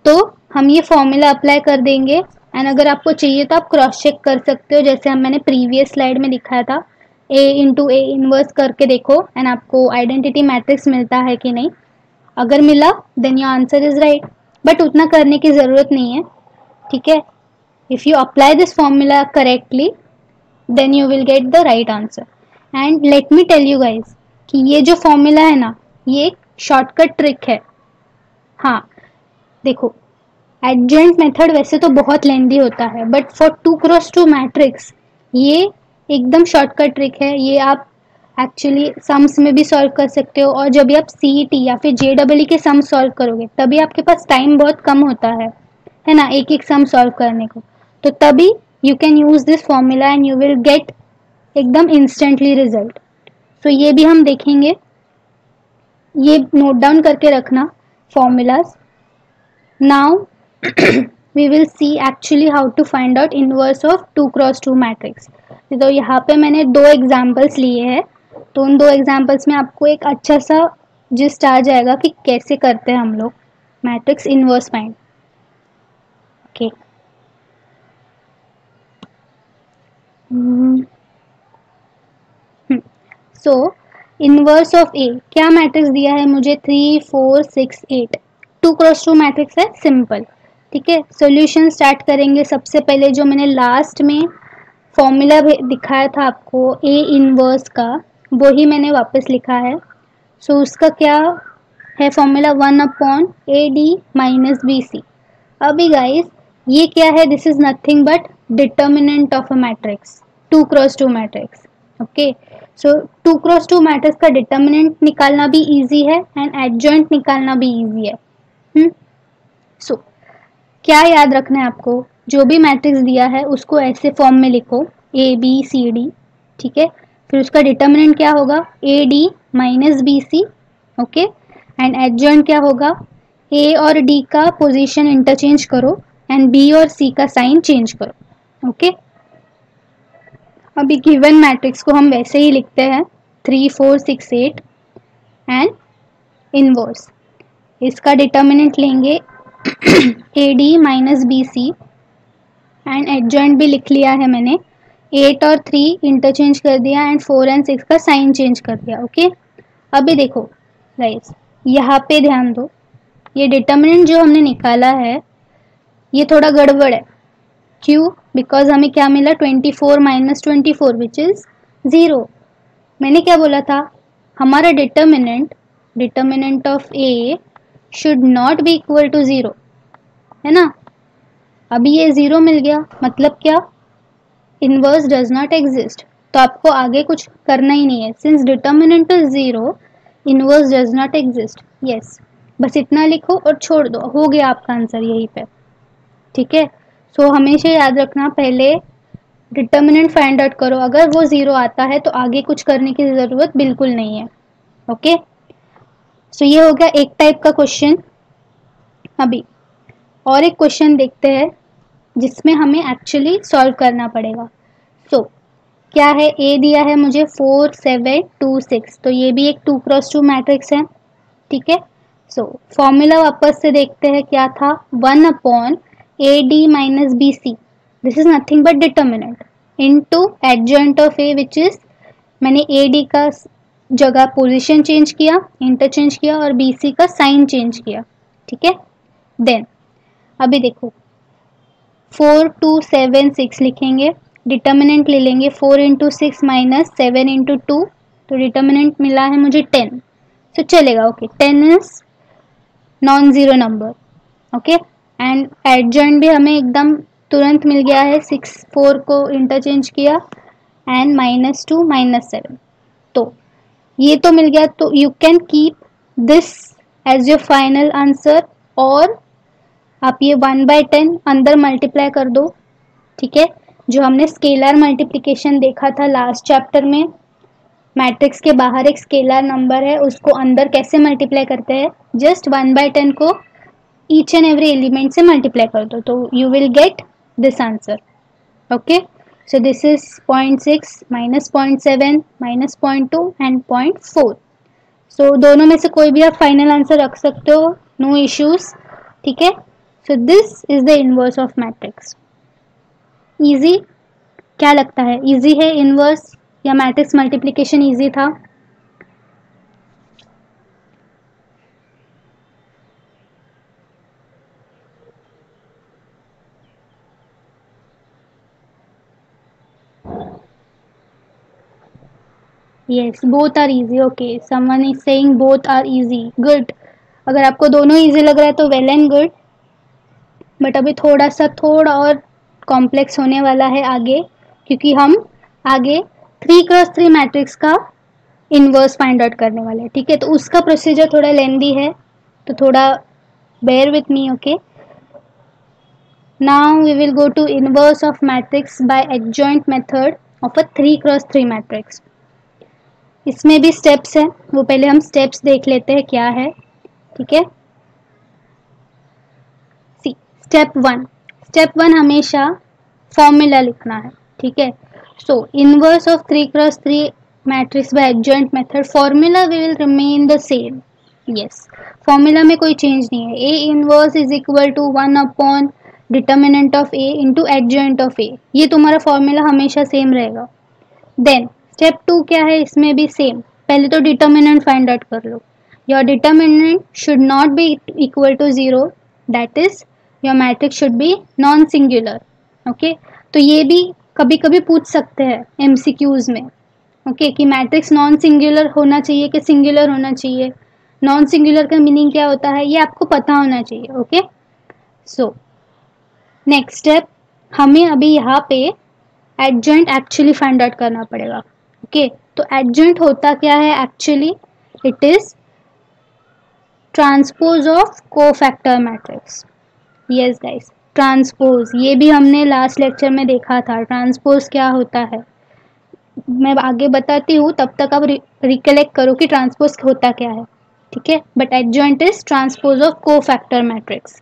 तो हम ये फॉर्मूला अप्लाई कर देंगे। एंड अगर आपको चाहिए तो आप क्रॉस चेक कर सकते हो, जैसे हम मैंने प्रीवियस स्लाइड में दिखाया था ए इंटू ए इनवर्स करके देखो एंड आपको आइडेंटिटी मैट्रिक्स मिलता है कि नहीं। अगर मिला then your answer is right but उतना करने की ज़रूरत नहीं है, ठीक है? If you apply this formula correctly then you will get the right answer and let me tell you guys कि ये जो फॉर्मूला है ना, ये एक शॉर्टकट ट्रिक है। हाँ देखो एडजेंट मेथड वैसे तो बहुत लेंदी होता है but for two cross two matrix ये एकदम शॉर्टकट ट्रिक है। ये आप एक्चुअली सम्स में भी सॉल्व कर सकते हो, और जब भी आप सी e या फिर जे डबल के सम सॉल्व करोगे, तभी आपके पास टाइम बहुत कम होता है है ना, एक एक सम सॉल्व करने को। तो तभी you can use this formula and you will get एकदम इंस्टेंटली रिज़ल्ट सो ये भी हम देखेंगे। ये नोट डाउन करके रखना formulas now we will see actually how to find out inverse of two cross two matrix तो यहाँ पे मैंने दो एग्जाम्पल्स लिए हैं। तो उन दो एग्जाम्पल्स में आपको एक अच्छा सा जिस्ट आ जाएगा कि कैसे करते हैं हम लोग matrix inverse find okay so inverse of A क्या मैट्रिक्स दिया है मुझे? Three four six eight two cross two matrix है सिंपल ठीक है? सॉल्यूशन स्टार्ट करेंगे सबसे पहले जो मैंने लास्ट में फॉर्मूला दिखाया था आपको ए इनवर्स का वो ही मैंने वापस लिखा है। सो so, उसका क्या है formula one upon A D minus B C अभी गाइस ये क्या है? This is nothing but determinant of a matrix two cross two matrix okay so two cross two matrix का डिटर्मिनेंट निकालना भी इजी है एंड एडजॉइंट निकालना भी इजी है। सो hmm? so, क्या याद रखना है आपको? जो भी मैट्रिक्स दिया है, उसको ऐसे फॉर्म में लिखो ए बी सी डी ठीक है? फिर उसका डिटर्मिनेंट क्या होगा? A D minus B C okay and adjoint क्या होगा? ए और डी का पोजीशन इंटरचेंज करो एंड बी और सी का साइन चेंज करो ओके okay? अभी गिवन मैट्रिक्स को हम वैसे ही लिखते हैं three four six eight and inverse इसका डिटर्मिनेंट लेंगे A D minus B C and adjoint भी लिख लिया है मैंने. एट और थ्री इंटरचेंज कर दिया एंड फोर एंड सिक्स का साइन चेंज कर दिया ओके अभी देखो गाइस यहाँ पे ध्यान दो. ये डिटर्मिनेंट जो हमने निकाला है, ये थोड़ा गड़बड़ है. क्यों बिकॉज़ हमें क्या मिला? Twenty four minus twenty four which is zero मैंने क्या बोला था? हमारा determinant determinant of A should not be equal to zero है ना? अभी ये ज़ीरो मिल गया मतलब क्या? इनवर्स डज नॉट एग्जिस्ट तो आपको आगे कुछ करना ही नहीं है। Since determinant is zero inverse does not exist yes बस इतना लिखो और छोड़ दो। हो गया आपका आंसर यहीं पे। ठीक है? सो so, हमेशा याद रखना पहले डिटर्मिनेंट फाइंड आउट करो। अगर वो ज़ीरो आता है तो आगे कुछ करने की ज़रूरत बिल्कुल नहीं है। ओके सो so, ये हो गया एक टाइप का क्वेश्चन अभी और एक क्वेश्चन देखते हैं जिसमें हमें एक्चुअली सॉल्व करना पड़ेगा. सो so, क्या है? ए दिया है मुझे फोर सेवन टू सिक्स तो ये भी एक टू क्रॉस टू मैट्रिक्स है. ठीक है? सो फॉर्मूला वापस से देखते हैं क्या था? One upon A D minus B C this is nothing but determinant into adjoint of A which is मैंने ए डी का जगह पोजिशन चेंज किया इंटरचेंज किया और बी सी का साइन चेंज किया, ठीक है? देन अभी देखो फोर टू सेवन सिक्स लिखेंगे डिटर्मिनेंट ले लेंगे four into six minus seven into two तो डिटर्मिनेंट मिला है मुझे टेन तो चलेगा okay ten is non zero number okay and adjoint भी हमें एकदम तुरंत मिल गया है सिक्स फोर को इंटरचेंज किया and minus two minus seven ये तो मिल गया। तो you can keep this as your final answer और आप ये वन बाय टेन अंदर मल्टीप्लाई कर दो, ठीक है? जो हमने स्केलर मल्टीप्लिकेशन देखा था लास्ट चैप्टर में मैट्रिक्स के बाहर एक स्केलर नंबर है, उसको अंदर कैसे मल्टीप्लाई करते हैं? जस्ट वन बाय टेन को ईच एंड एवरी एलिमेंट से मल्टीप्लाई कर दो तो you will get this answer okay six minus point seven minus point two and point four so दोनों में से कोई भी आप फाइनल आंसर रख सकते हो नो इश्यूज़ ठीक है? So this is the inverse of matrix easy क्या लगता है? इजी है इनवर्स या मैट्रिक्स मल्टीप्लिकेशन इजी था? Yes, both are easy. Okay, someone is saying both are easy. Good. अगर आपको दोनों इजी लग रहा है तो वेल एंड गुड बट अभी थोड़ा सा थोड़ा और कॉम्प्लेक्स होने वाला है आगे, क्योंकि हम आगे थ्री क्रॉस थ्री मैट्रिक्स का इनवर्स फाइंड आउट करने वाले हैं, ठीक है? तो उसका प्रोसीजर थोड़ा लेंदी है तो थोड़ा bear with me okay now we will go to inverse of matrix by adjoint method of a three cross three matrix इसमें भी स्टेप्स हैं। वो पहले हम स्टेप्स देख लेते हैं क्या है। ठीक है? See step one step one हमेशा फॉर्मूला लिखना है। ठीक है? So inverse of 3 cross 3 matrix by adjoint method formula will remain the same. Yes, formula में कोई change नहीं है. A inverse is equal to 1 upon determinant of A into adjoint of A ये तुम्हारा फॉर्मूला हमेशा सेम रहेगा। Then step two क्या है? इसमें भी सेम पहले तो डिटर्मिनेंट फाइंड आउट कर लो। Your determinant should not be equal to zero that is your matrix should be non singular okay तो ये भी कभी कभी पूछ सकते हैं एम सी क्यूज में। Okay okay? कि मैट्रिक्स नॉन सिंगुलर होना चाहिए कि सिंगुलर होना चाहिए? नॉन सिंगुलर का मीनिंग क्या होता है? ये आपको पता होना चाहिए। Okay okay? So so, next step हमें अभी यहाँ पे एडजॉइंट एक्चुअली फाइंड आउट करना पड़ेगा। ओके okay, तो एडजॉइंट होता क्या है actually it is transpose of cofactor matrix yes guys transpose ये भी हमने लास्ट लेक्चर में देखा था। ट्रांसपोज क्या होता है? मैं आगे बताती हूँ तब तक आप रिकलेक्ट करो कि ट्रांसपोज होता क्या है। ठीक है? But adjoint is transpose of cofactor matrix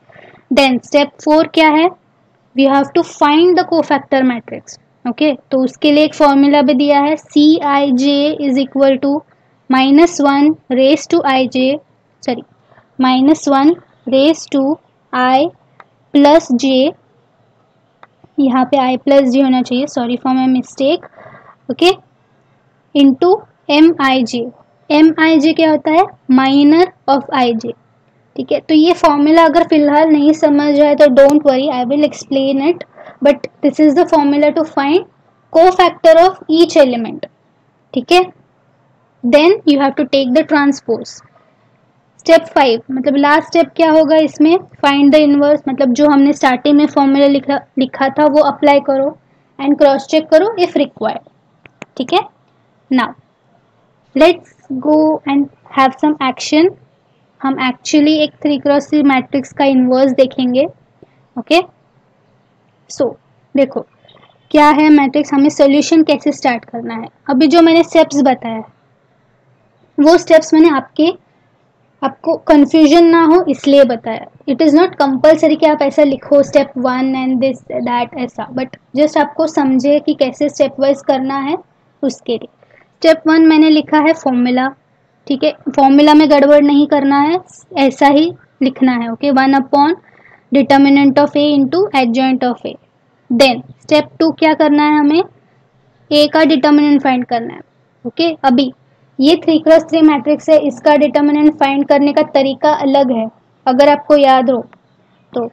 then step four क्या है? We have to find the cofactor matrix okay तो उसके लिए एक फॉर्मूला भी दिया है C I J is equal to minus one raise to I J sorry minus one raise to I plus J यहाँ पे आई प्लस जे होना चाहिए sorry for my mistake okay into M I J M I J क्या होता है? Minor of I J ठीक है? तो ये फॉर्मूला अगर फ़िलहाल नहीं समझ जाए तो don't worry I will explain it but this is the formula to find cofactor of each element ठीक है? Then you have to take the transpose step five मतलब लास्ट स्टेप क्या होगा इसमें? फाइंड द इनवर्स मतलब जो हमने starting में फॉर्मूला लिखा लिखा था, वो अप्लाई करो एंड क्रॉस चेक करो इफ़ रिक्वायर्ड ठीक है? Now let's go and have some action हम एक्चुअली एक थ्री क्रॉस थ्री मैट्रिक्स का इनवर्स देखेंगे ओके okay? सो so, देखो क्या है मैट्रिक्स हमें सोल्यूशन कैसे स्टार्ट करना है? अभी जो मैंने स्टेप्स बताया वो स्टेप्स मैंने आपके आपको कंफ्यूजन ना हो इसलिए बताया। इट इज़ नॉट कंपल्सरी कि आप ऐसा लिखो step one and this that ऐसा। बट जस्ट आपको समझे कि कैसे स्टेप वाइज करना है उसके लिए। स्टेप वन मैंने लिखा है फॉर्मूला ठीक है? फॉर्मूला में गड़बड़ नहीं करना है, ऐसा ही लिखना है okay one upon determinant of A into adjoint of A then step two क्या करना है हमें? ए का डिटर्मिनेंट फाइंड करना है ओके okay? अभी, ये थ्री क्रॉस थ्री मैट्रिक्स है, इसका डिटर्मिनेंट फाइंड करने का तरीका अलग है, अगर आपको याद हो। तो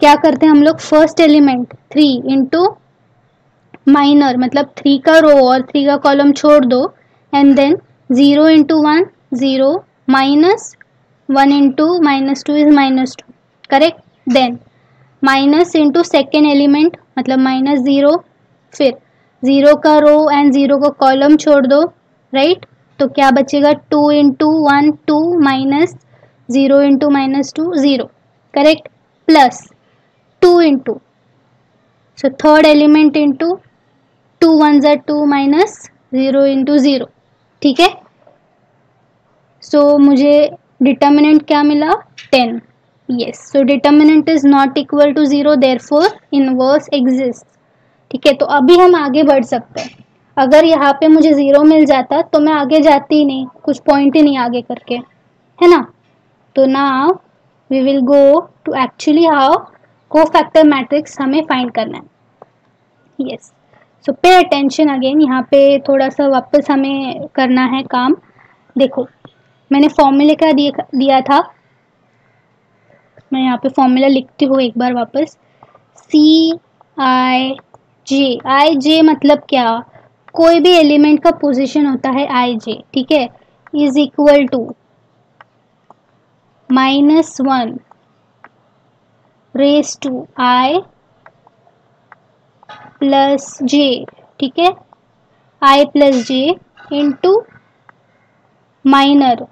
क्या करते हैं हम लोग? First element three into minor मतलब थ्री का रो और थ्री का कॉलम छोड़ दो and then zero into one, zero minus one into minus two is minus two correct then minus into second element मतलब माइनस ज़ीरो, फिर zero का row and zero का कॉलम छोड़ दो राइट right? तो क्या बचेगा? Two into one, two minus zero into minus two, zero correct plus two into so third element into two one ज़ा two minus zero into zero ठीक है? So so, मुझे डिटर्मिनेंट क्या मिला? Ten yes so determinant is not equal to zero therefore inverse exist ठीक है? तो अभी हम आगे बढ़ सकते हैं। अगर यहाँ पे मुझे ज़ीरो मिल जाता तो मैं आगे जाती ही नहीं। कुछ पॉइंट ही नहीं आगे करके। है ना? तो ना we will go to actually how cofactor matrix हमें फाइंड करना है। यस सो पे अटेंशन अगेन यहाँ पे थोड़ा सा वापस हमें करना है काम। देखो, मैंने फॉर्मूले का दिया दिया था? मैं यहाँ पे फॉर्मूला लिखती हूँ एक बार वापस। सी आई जे आई जे मतलब क्या? कोई भी एलिमेंट का पोजीशन होता है आई जे ठीक है? Is equal to minus one raise to I plus J ठीक है? I plus J into minor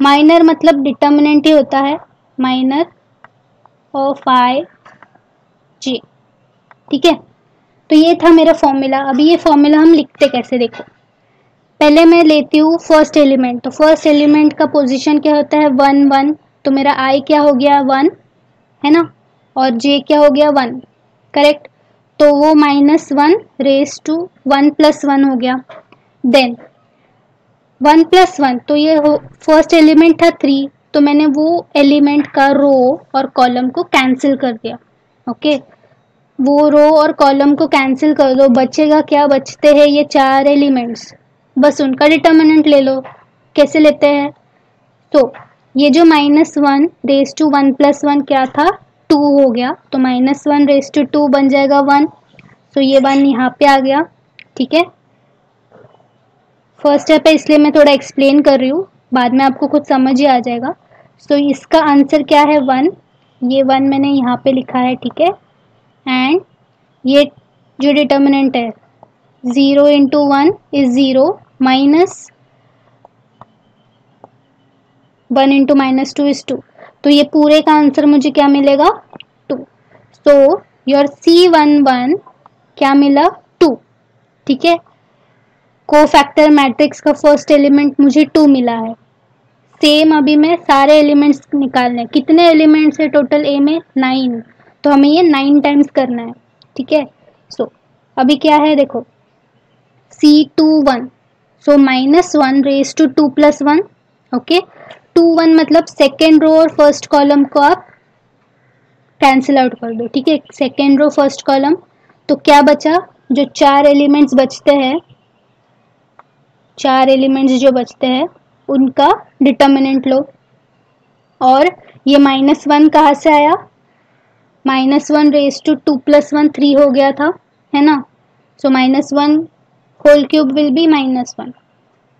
minor मतलब डिटर्मिनेंट ही होता है। माइनर ऑफ़ आई जे ठीक है? तो ये था मेरा फॉर्मूला अभी ये फॉर्मूला हम लिखते कैसे देखो? पहले मैं लेती हूँ फ़र्स्ट एलिमेंट तो फ़र्स्ट एलिमेंट का पोजीशन क्या होता है? वन वन तो मेरा आई क्या हो गया? वन है ना? और जे क्या हो गया? वन करेक्ट तो वो minus one raise to one plus one हो गया। देन वन प्लस वन तो ये हो फ़र्स्ट एलिमेंट था थ्री तो मैंने वो एलिमेंट का रो और कॉलम को कैंसिल कर दिया। ओके वो रो और कॉलम को कैंसिल कर दो। बचेगा क्या? बचते हैं ये चार एलिमेंट्स बस उनका डिटर्मिनेंट ले लो। कैसे लेते हैं? तो ये जो minus one raise to one plus one क्या था? टू हो गया तो minus one raise to two बन जाएगा वन सो ये वन यहाँ पे आ गया ठीक है? फ़र्स्ट स्टेप है इसलिए मैं थोड़ा एक्सप्लेन कर रही हूँ बाद में आपको कुछ समझ ही आ जाएगा. सो so, इसका आंसर क्या है वन ये वन मैंने यहाँ पे लिखा है ठीक है? एंड ये जो डिटर्मिनेंट है zero into one is zero minus one into minus two is two तो ये पूरे का आंसर मुझे क्या मिलेगा? Two so your C one one क्या मिला? टू ठीक है? को फैक्टर मैट्रिक्स का फ़र्स्ट एलिमेंट मुझे टू मिला है। सेम अभी मैं सारे एलिमेंट्स निकालने कितने एलिमेंट्स है टोटल ए में नाइन तो हमें ये नाइन टाइम्स करना है। ठीक है? सो अभी क्या है देखो? C two one so minus one raise two two plus one okay two one मतलब सेकेंड रो और फ़र्स्ट कॉलम को आप कैंसिल आउट कर दो, ठीक है? सेकेंड रो फ़र्स्ट कॉलम तो क्या बचा? जो चार एलिमेंट्स बचते हैं, चार एलिमेंट्स जो बचते हैं, उनका डिटर्मिनेंट लो। और ये माइनस वन कहाँ से आया? Minus one raise two two plus one three हो गया था, है ना? So minus one whole cube will be minus one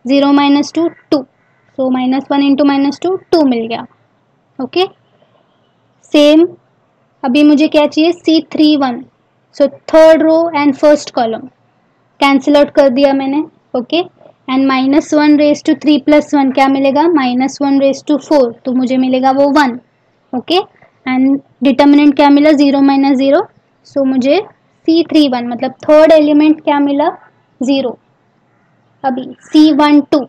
zero minus two two so minus one into minus two two मिल गया। ओके सेम अभी मुझे क्या चाहिए? C three one so third row and first column cancel out कर दिया मैंने। Okay and minus one raise two three plus one क्या मिलेगा? Minus one raise two four तो मुझे मिलेगा वो वन ओके एंड डिटर्मिनेंट क्या मिला? ज़ीरो माइनस ज़ीरो सो मुझे सी थ्री वन मतलब थर्ड एलिमेंट क्या मिला? ज़ीरो अभी C one two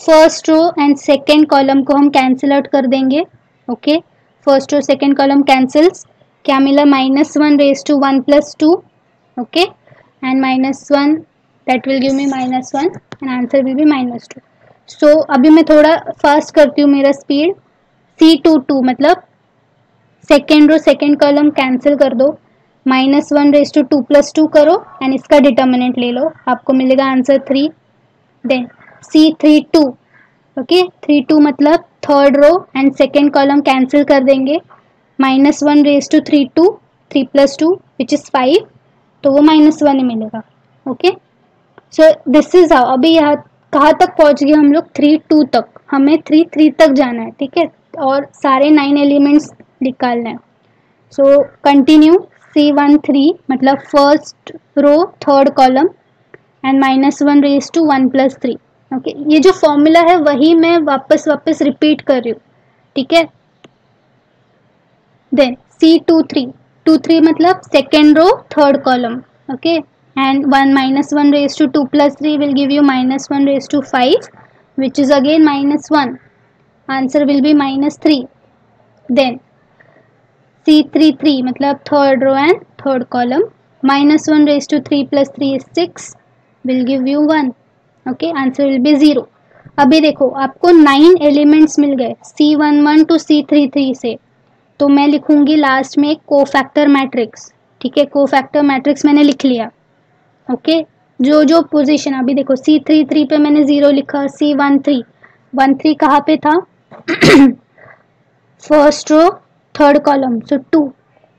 first row and second column को हम कैंसिल आउट कर देंगे okay first row, second column cancels क्या मिला? Minus one raise two one plus two okay and minus one that will give me minus one and answer will be minus two so अभी मैं थोड़ा fast करती हूँ मेरा speed C to two मतलब second row second column cancel कर दो. Minus one raise two two plus two करो एंड इसका डिटर्मिनेंट ले लो. आपको मिलेगा answer three then C three two okay three two मतलब third row and second column cancel कर देंगे। Minus one raise two three two three plus two which is five तो वो माइनस वन ही मिलेगा okay so this is how अभी यहाँ कहाँ तक पहुँच गए हम लोग? थ्री टू तक। हमें थ्री थ्री तक जाना है, ठीक है? और सारे नाइन एलिमेंट्स निकालना है। So continue C one three मतलब first row third column and minus one raise two one plus three okay ये जो फॉर्मूला है, वही मैं वापस वापस रिपीट कर रही हूँ। ठीक है? Then C two three two three मतलब second row third column okay and one minus one raise two two plus three will give you minus one raise two five which is again minus one answer will be minus three then C three three मतलब third row and third column minus one raise two three plus three is six will give you one okay answer will be zero अभी देखो, आपको nine elements मिल गए C one one to C three three से। तो मैं लिखूँगी last में को फैक्टर मैट्रिक्स ठीक है को फैक्टर मैट्रिक्स मैंने लिख लिया। ओके जो जो पोजीशन अभी देखो सी थ्री थ्री पे मैंने ज़ीरो लिखा C one three one three कहाँ पे था? First row third column so two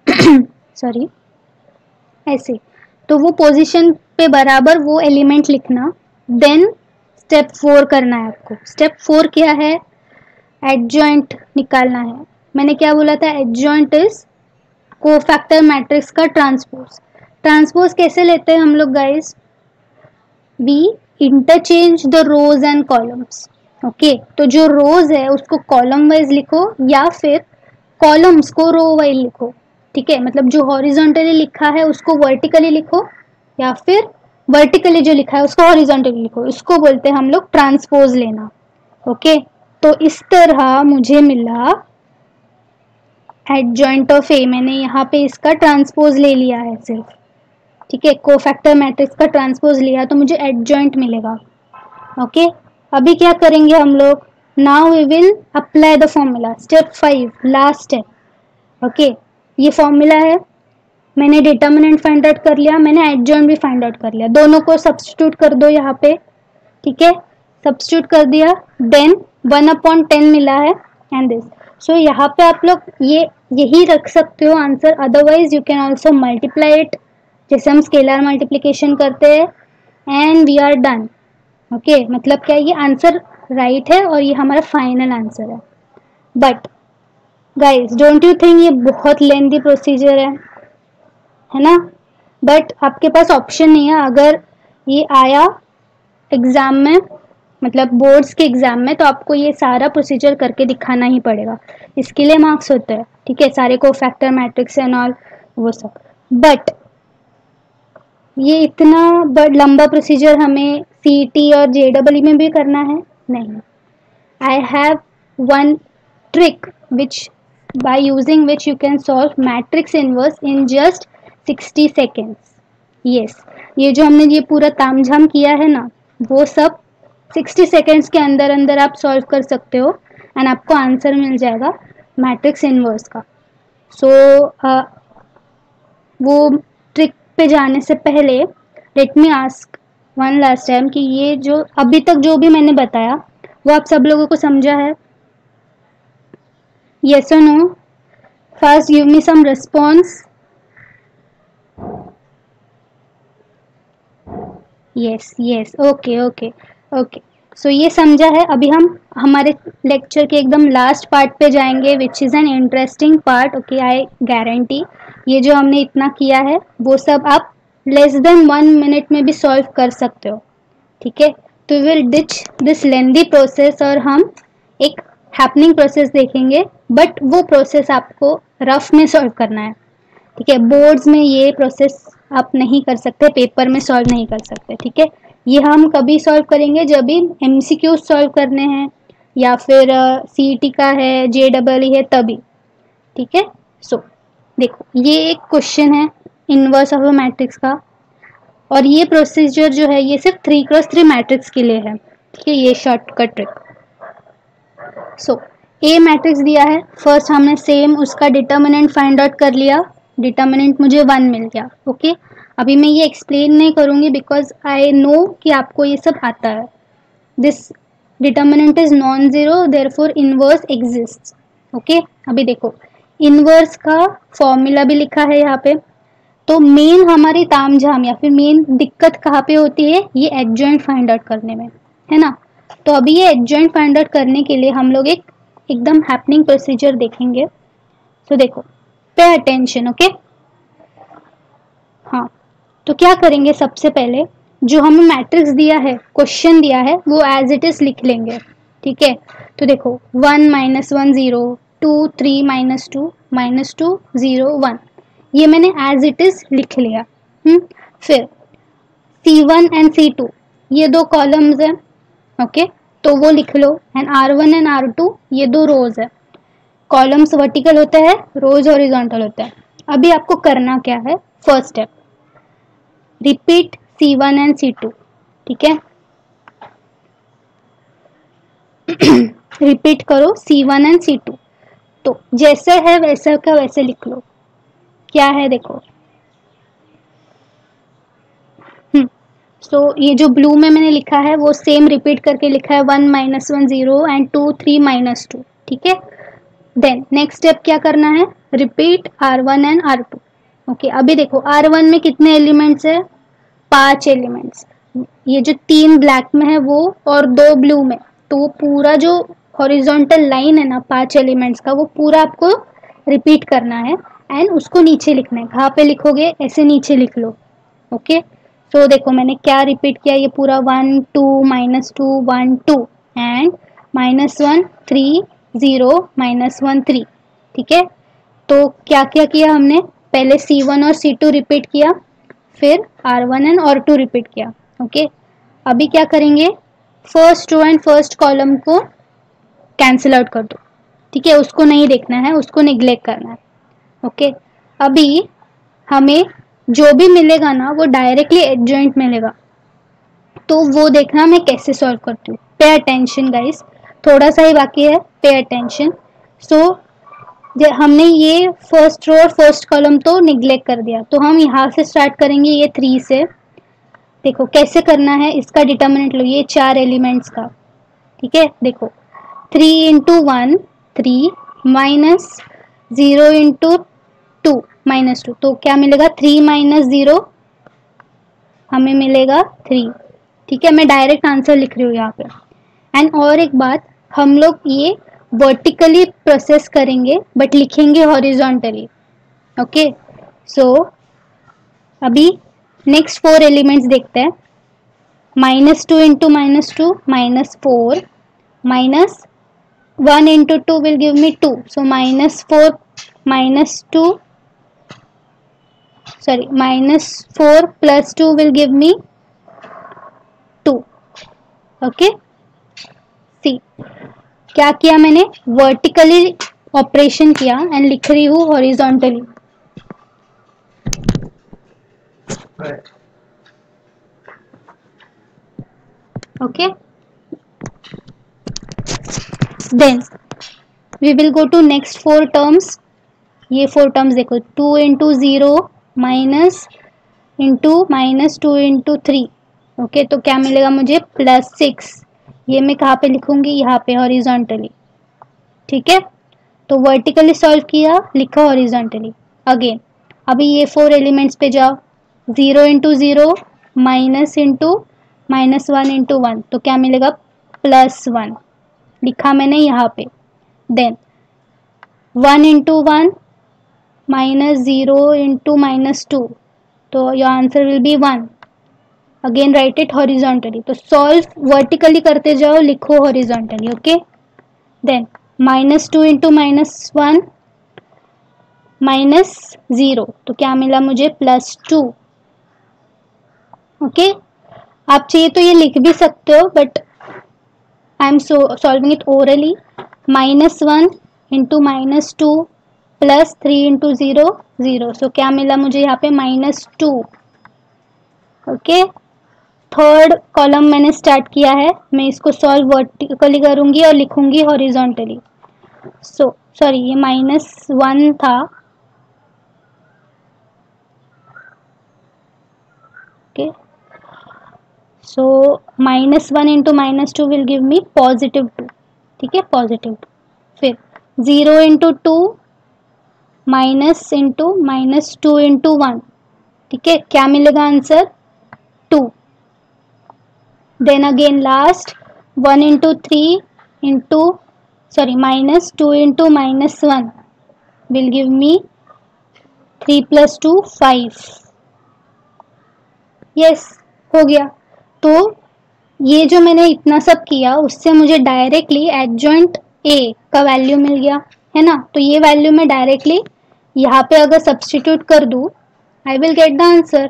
sorry ऐसे। तो वो पोजीशन पे बराबर वो एलिमेंट लिखना। देन स्टेप फोर करना है आपको। स्टेप फोर क्या है? एडजॉइंट निकालना है। मैंने क्या बोला था? Adjoint is cofactor matrix का ट्रांसपोज। ट्रांसपोज कैसे लेते हैं हम लोग guys we interchange the rows and columns okay तो जो रोज है, उसको कॉलम वाइज लिखो या फिर कॉलम्स को रो वाइज लिखो। ठीक है? मतलब जो हॉरिजॉन्टली लिखा है, उसको वर्टिकली लिखो या फिर वर्टिकली जो लिखा है, उसको हॉरिजॉन्टली लिखो। इसको बोलते हैं हम लोग ट्रांसपोज लेना। ओके तो इस तरह मुझे मिला एडजॉइंट ऑफ़ ए मैंने यहाँ पे इसका ट्रांसपोज ले लिया है सिर्फ़। ठीक है? को फैक्टर मैट्रिक्स का ट्रांसपोज लिया तो मुझे एडजॉइंट मिलेगा। ओके अभी क्या करेंगे हम लोग? Now we will apply the formula step five last step okay ये फॉर्मूला है। मैंने डिटर्मिनेंट फाइंड आउट कर लिया, मैंने एडजॉइंट भी फाइंड आउट कर लिया। दोनों को सब्सटीट्यूट कर दो यहाँ पे, ठीक है? सब्सटीट्यूट कर दिया देन वन अपॉइंट टेन मिला है एंड दिस सो यहाँ पे आप लोग ये, यही रख सकते हो answer otherwise you can also multiply it जैसे हम स्केलर मल्टीप्लीकेशन करते हैं and we are done okay मतलब क्या ये आंसर राइट right है और ये हमारा फाइनल आंसर है। But guys don't you think ये बहुत लेंथी प्रोसीजर है? है ना? बट आपके पास ऑप्शन नहीं है। अगर ये आया एग्ज़ाम में मतलब बोर्ड्स के एग्ज़ाम में तो आपको ये सारा प्रोसीजर करके दिखाना ही पड़ेगा। इसके लिए मार्क्स होते हैं। ठीक है? सारे को फैक्टर मैट्रिक्स एंड ऑल वो सब। बट ये इतना बड़ लंबा प्रोसीजर हमें सी टी और जे डबल में भी करना है? नहीं। I have one trick which by using which you can solve matrix inverse in just 60 seconds yes. ये जो हमने ये पूरा तामझाम किया है ना वो सब 60 सेकेंड्स के अंदर अंदर आप सॉल्व कर सकते हो एंड आपको आंसर मिल जाएगा मैट्रिक्स इनवर्स का. सो so, uh, वो ट्रिक पे जाने से पहले let me ask one last time कि ये जो अभी तक जो भी मैंने बताया वो आप सब लोगों को समझा है? Yes or no? First give me some response. Yes yes. Okay okay okay so ये समझा है। अभी हम हमारे लेक्चर के एकदम लास्ट पार्ट पे जाएँगे which is an interesting part okay I guarantee ये जो हमने इतना किया है, वो सब आप लेस देन वन मिनट में भी सॉल्व कर सकते हो। ठीक है? तो will ditch this lengthy process और हम एक हैपनिंग प्रोसेस देखेंगे बट वो प्रोसेस आपको रफ में सॉल्व करना है। ठीक है? बोर्ड्स में ये प्रोसेस आप नहीं कर सकते पेपर में सॉल्व नहीं कर सकते ठीक है? ये हम कभी सॉल्व करेंगे जब भी एमसीक्यू सॉल्व करने हैं या फिर सी uh, का है जे डबल ई है तभी ठीक है? सो देखो ये एक क्वेश्चन है इनवर्स ऑफ़ मैट्रिक्स का और ये प्रोसीजर जो है ये सिर्फ़ थ्री क्रॉस थ्री मैट्रिक्स के लिए है ठीक है? ये shortcut trick so A matrix दिया है फ़र्स्ट हमने सेम उसका डिटर्मिनेंट फाइंड आउट कर लिया डिटर्मिनेंट मुझे वन मिल गया ओके अभी मैं ये एक्सप्लेन नहीं करूँगी बिकॉज़ आई नो कि आपको ये सब आता है। This determinant is non zero therefore inverse exist okay अभी देखो इनवर्स का फॉर्मूला भी लिखा है यहाँ पे। तो मेन हमारी तामझाम या फिर मेन दिक्कत कहाँ पे होती है? ये एडजॉइंट फाइंड आउट करने में, है ना? तो अभी ये एडजॉइंट फाइंड आउट करने के लिए हम लोग एक, एकदम हैपनिंग प्रोसीजर देखेंगे। तो देखो पे अटेंशन ओके हाँ तो क्या करेंगे सबसे पहले? जो हमें मैट्रिक्स दिया है क्वेश्चन दिया है, वो एज इट इज़ लिख लेंगे, ठीक है? तो देखो one minus one zero two three minus two minus two zero one ये मैंने एज इट इज़ लिख लिया हम्म? फिर C one and C two ये दो कॉलम्स हैं ओके तो वो लिख लो and R one and R two ये दो रोज है। कॉलम्स वर्टिकल होता है रोज हॉरिजॉन्टल होता है। अभी आपको करना क्या है? First step repeat C one and C two ठीक है? रिपीट करो C one and C two तो जैसे है वैसे का वैसे लिख लो। क्या है देखो? सो so, ये जो ब्लू में मैंने लिखा है वो सेम रिपीट करके लिखा है one minus one zero and two three minus two ठीक है? देन नेक्स्ट स्टेप क्या करना है? Repeat R one and R two okay अभी देखो आर वन में कितने एलिमेंट्स है? पाँच एलिमेंट्स ये जो तीन ब्लैक में है वो और दो ब्लू में. तो वो पूरा जो हॉरिजॉन्टल लाइन है ना पाँच एलिमेंट्स का वो पूरा आपको रिपीट करना है. एंड उसको नीचे लिखना है. कहाँ पे लिखोगे ऐसे नीचे लिख लो. Okay okay? सो so, देखो मैंने क्या रिपीट किया? ये पूरा one two minus two one two and minus one three zero minus one three, ठीक है? तो क्या क्या किया हमने? पहले सी वन और सी टू रिपीट किया, फिर आर वन एंड और टू रिपीट किया ओके अभी क्या करेंगे? First row and first column को कैंसिल आउट कर दो, ठीक है? उसको नहीं देखना है, उसको निग्लेक्ट करना है ओके अभी हमें जो भी मिलेगा ना, वो डायरेक्टली एडजॉइंट मिलेगा तो वो देखना मैं कैसे सॉल्व करती हूँ। पे अटेंशन गाइस थोड़ा सा ही बाकी है पे अटेंशन सो हमने ये फ़र्स्ट रो और फ़र्स्ट कॉलम तो निग्लेक्ट कर दिया. तो हम यहाँ से स्टार्ट करेंगे ये थ्री से. देखो, कैसे करना है, इसका डिटर्मिनेंट लो, ये चार एलिमेंट्स का. ठीक है? देखो three into one three minus zero into two minus two तो क्या मिलेगा? थ्री माइनस ज़ीरो हमें मिलेगा थ्री ठीक है? मैं डायरेक्ट आंसर लिख रही हूँ यहाँ पे. एंड और एक बात, हम लोग ये वर्टिकली प्रोसेस करेंगे बट लिखेंगे हॉरिजॉन्टली ओके सो अभी नेक्स्ट फोर एलिमेंट्स देखते हैं. Minus two into minus two minus four minus one into two will give me two so minus four minus two sorry, minus 4 plus 2 will give me 2 okay? See क्या किया मैंने? Vertically operation किया and लिख रही हूँ horizontally okay then we will go to next four terms ये four terms देखो two into zero minus into minus two into three okay तो क्या मिलेगा मुझे? प्लस सिक्स ये मैं कहाँ पे लिखूँगी? यहाँ पे हॉरिजॉन्टली ठीक है? तो वर्टिकली सॉल्व किया, लिखा हॉरिजॉन्टली अगेन अभी ये फोर एलिमेंट्स पे जाओ। Zero into zero minus into minus one into one तो क्या मिलेगा? प्लस वन लिखा मैंने यहाँ पे। Then one into one minus zero into minus two तो your answer will be 1 again write it horizontally. तो सॉल्व वर्टिकली करते जाओ, लिखो horizontally, okay? Then, minus 2 into minus 1 minus zero तो क्या मिला मुझे? प्लस टू ओके आप चाहिए तो ये लिख भी सकते हो but I am so solving it orally minus one into minus two plus three into zero zero so क्या मिला मुझे यहाँ पे? Minus two okay third column मैंने स्टार्ट किया है। मैं इसको सॉल्व वर्टिकली करूँगी और लिखूँगी हॉरिजॉन्टली सो सॉरी ये माइनस वन था। Okay so minus one into minus two will give me positive two ठीक है? पॉजिटिव फिर zero into two minus into minus two into one ठीक है? क्या मिलेगा answer then again last one into three into sorry minus two into minus one will give me three plus two five yes हो गया। तो ये जो मैंने इतना सब किया, उससे मुझे डायरेक्टली एडजॉइंट ए का वैल्यू मिल गया, है ना? तो ये वैल्यू मैं डायरेक्टली यहाँ पे अगर सब्सटीट्यूट कर दूँ I will get the answer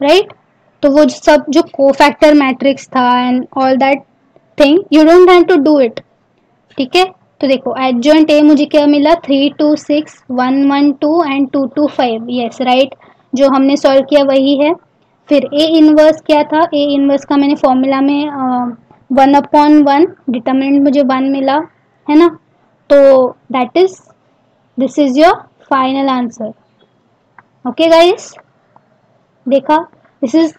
right तो वो सब जो को फैक्टर मैट्रिक्स था and all that thing you don't have to do it ठीक है? तो देखो एडजॉइंट ए मुझे क्या मिला? Three two six one one two and two two five yes right जो हमने सॉल्व किया वही है। फिर ए इनवर्स क्या था? ए इनवर्स का मैंने फॉर्मूला में वन अपॉन वन डिटर्मिनेंट मुझे वन मिला, है ना? तो that is this is your final answer okay guys देखा? दिस इज़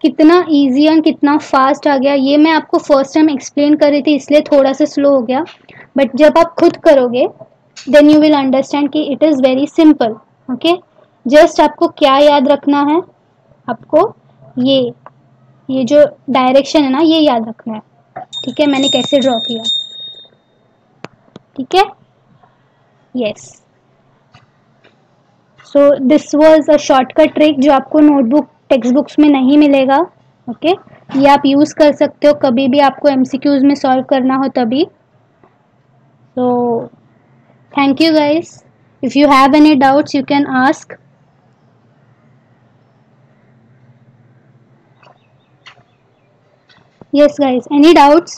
कितना इजी एंड कितना फास्ट आ गया। ये मैं आपको फ़र्स्ट टाइम एक्सप्लेन कर रही थी, इसलिए थोड़ा सा स्लो हो गया। बट जब आप खुद करोगे देन यू विल अंडरस्टैंड कि it is very simple okay just आपको क्या याद रखना है, आपको ये ये जो डायरेक्शन है ना, ये याद रखना है। ठीक है? मैंने कैसे ड्रॉ किया? ठीक है? Yes so this was a shortcut trick जो आपको नोटबुक टेक्स्ट बुक्स में नहीं मिलेगा ओके okay? ये आप यूज़ कर सकते हो, कभी भी आपको एम में सॉल्व करना हो तभी। तो thank you guys if you have any doubts you can ask yes, guys, any doubts?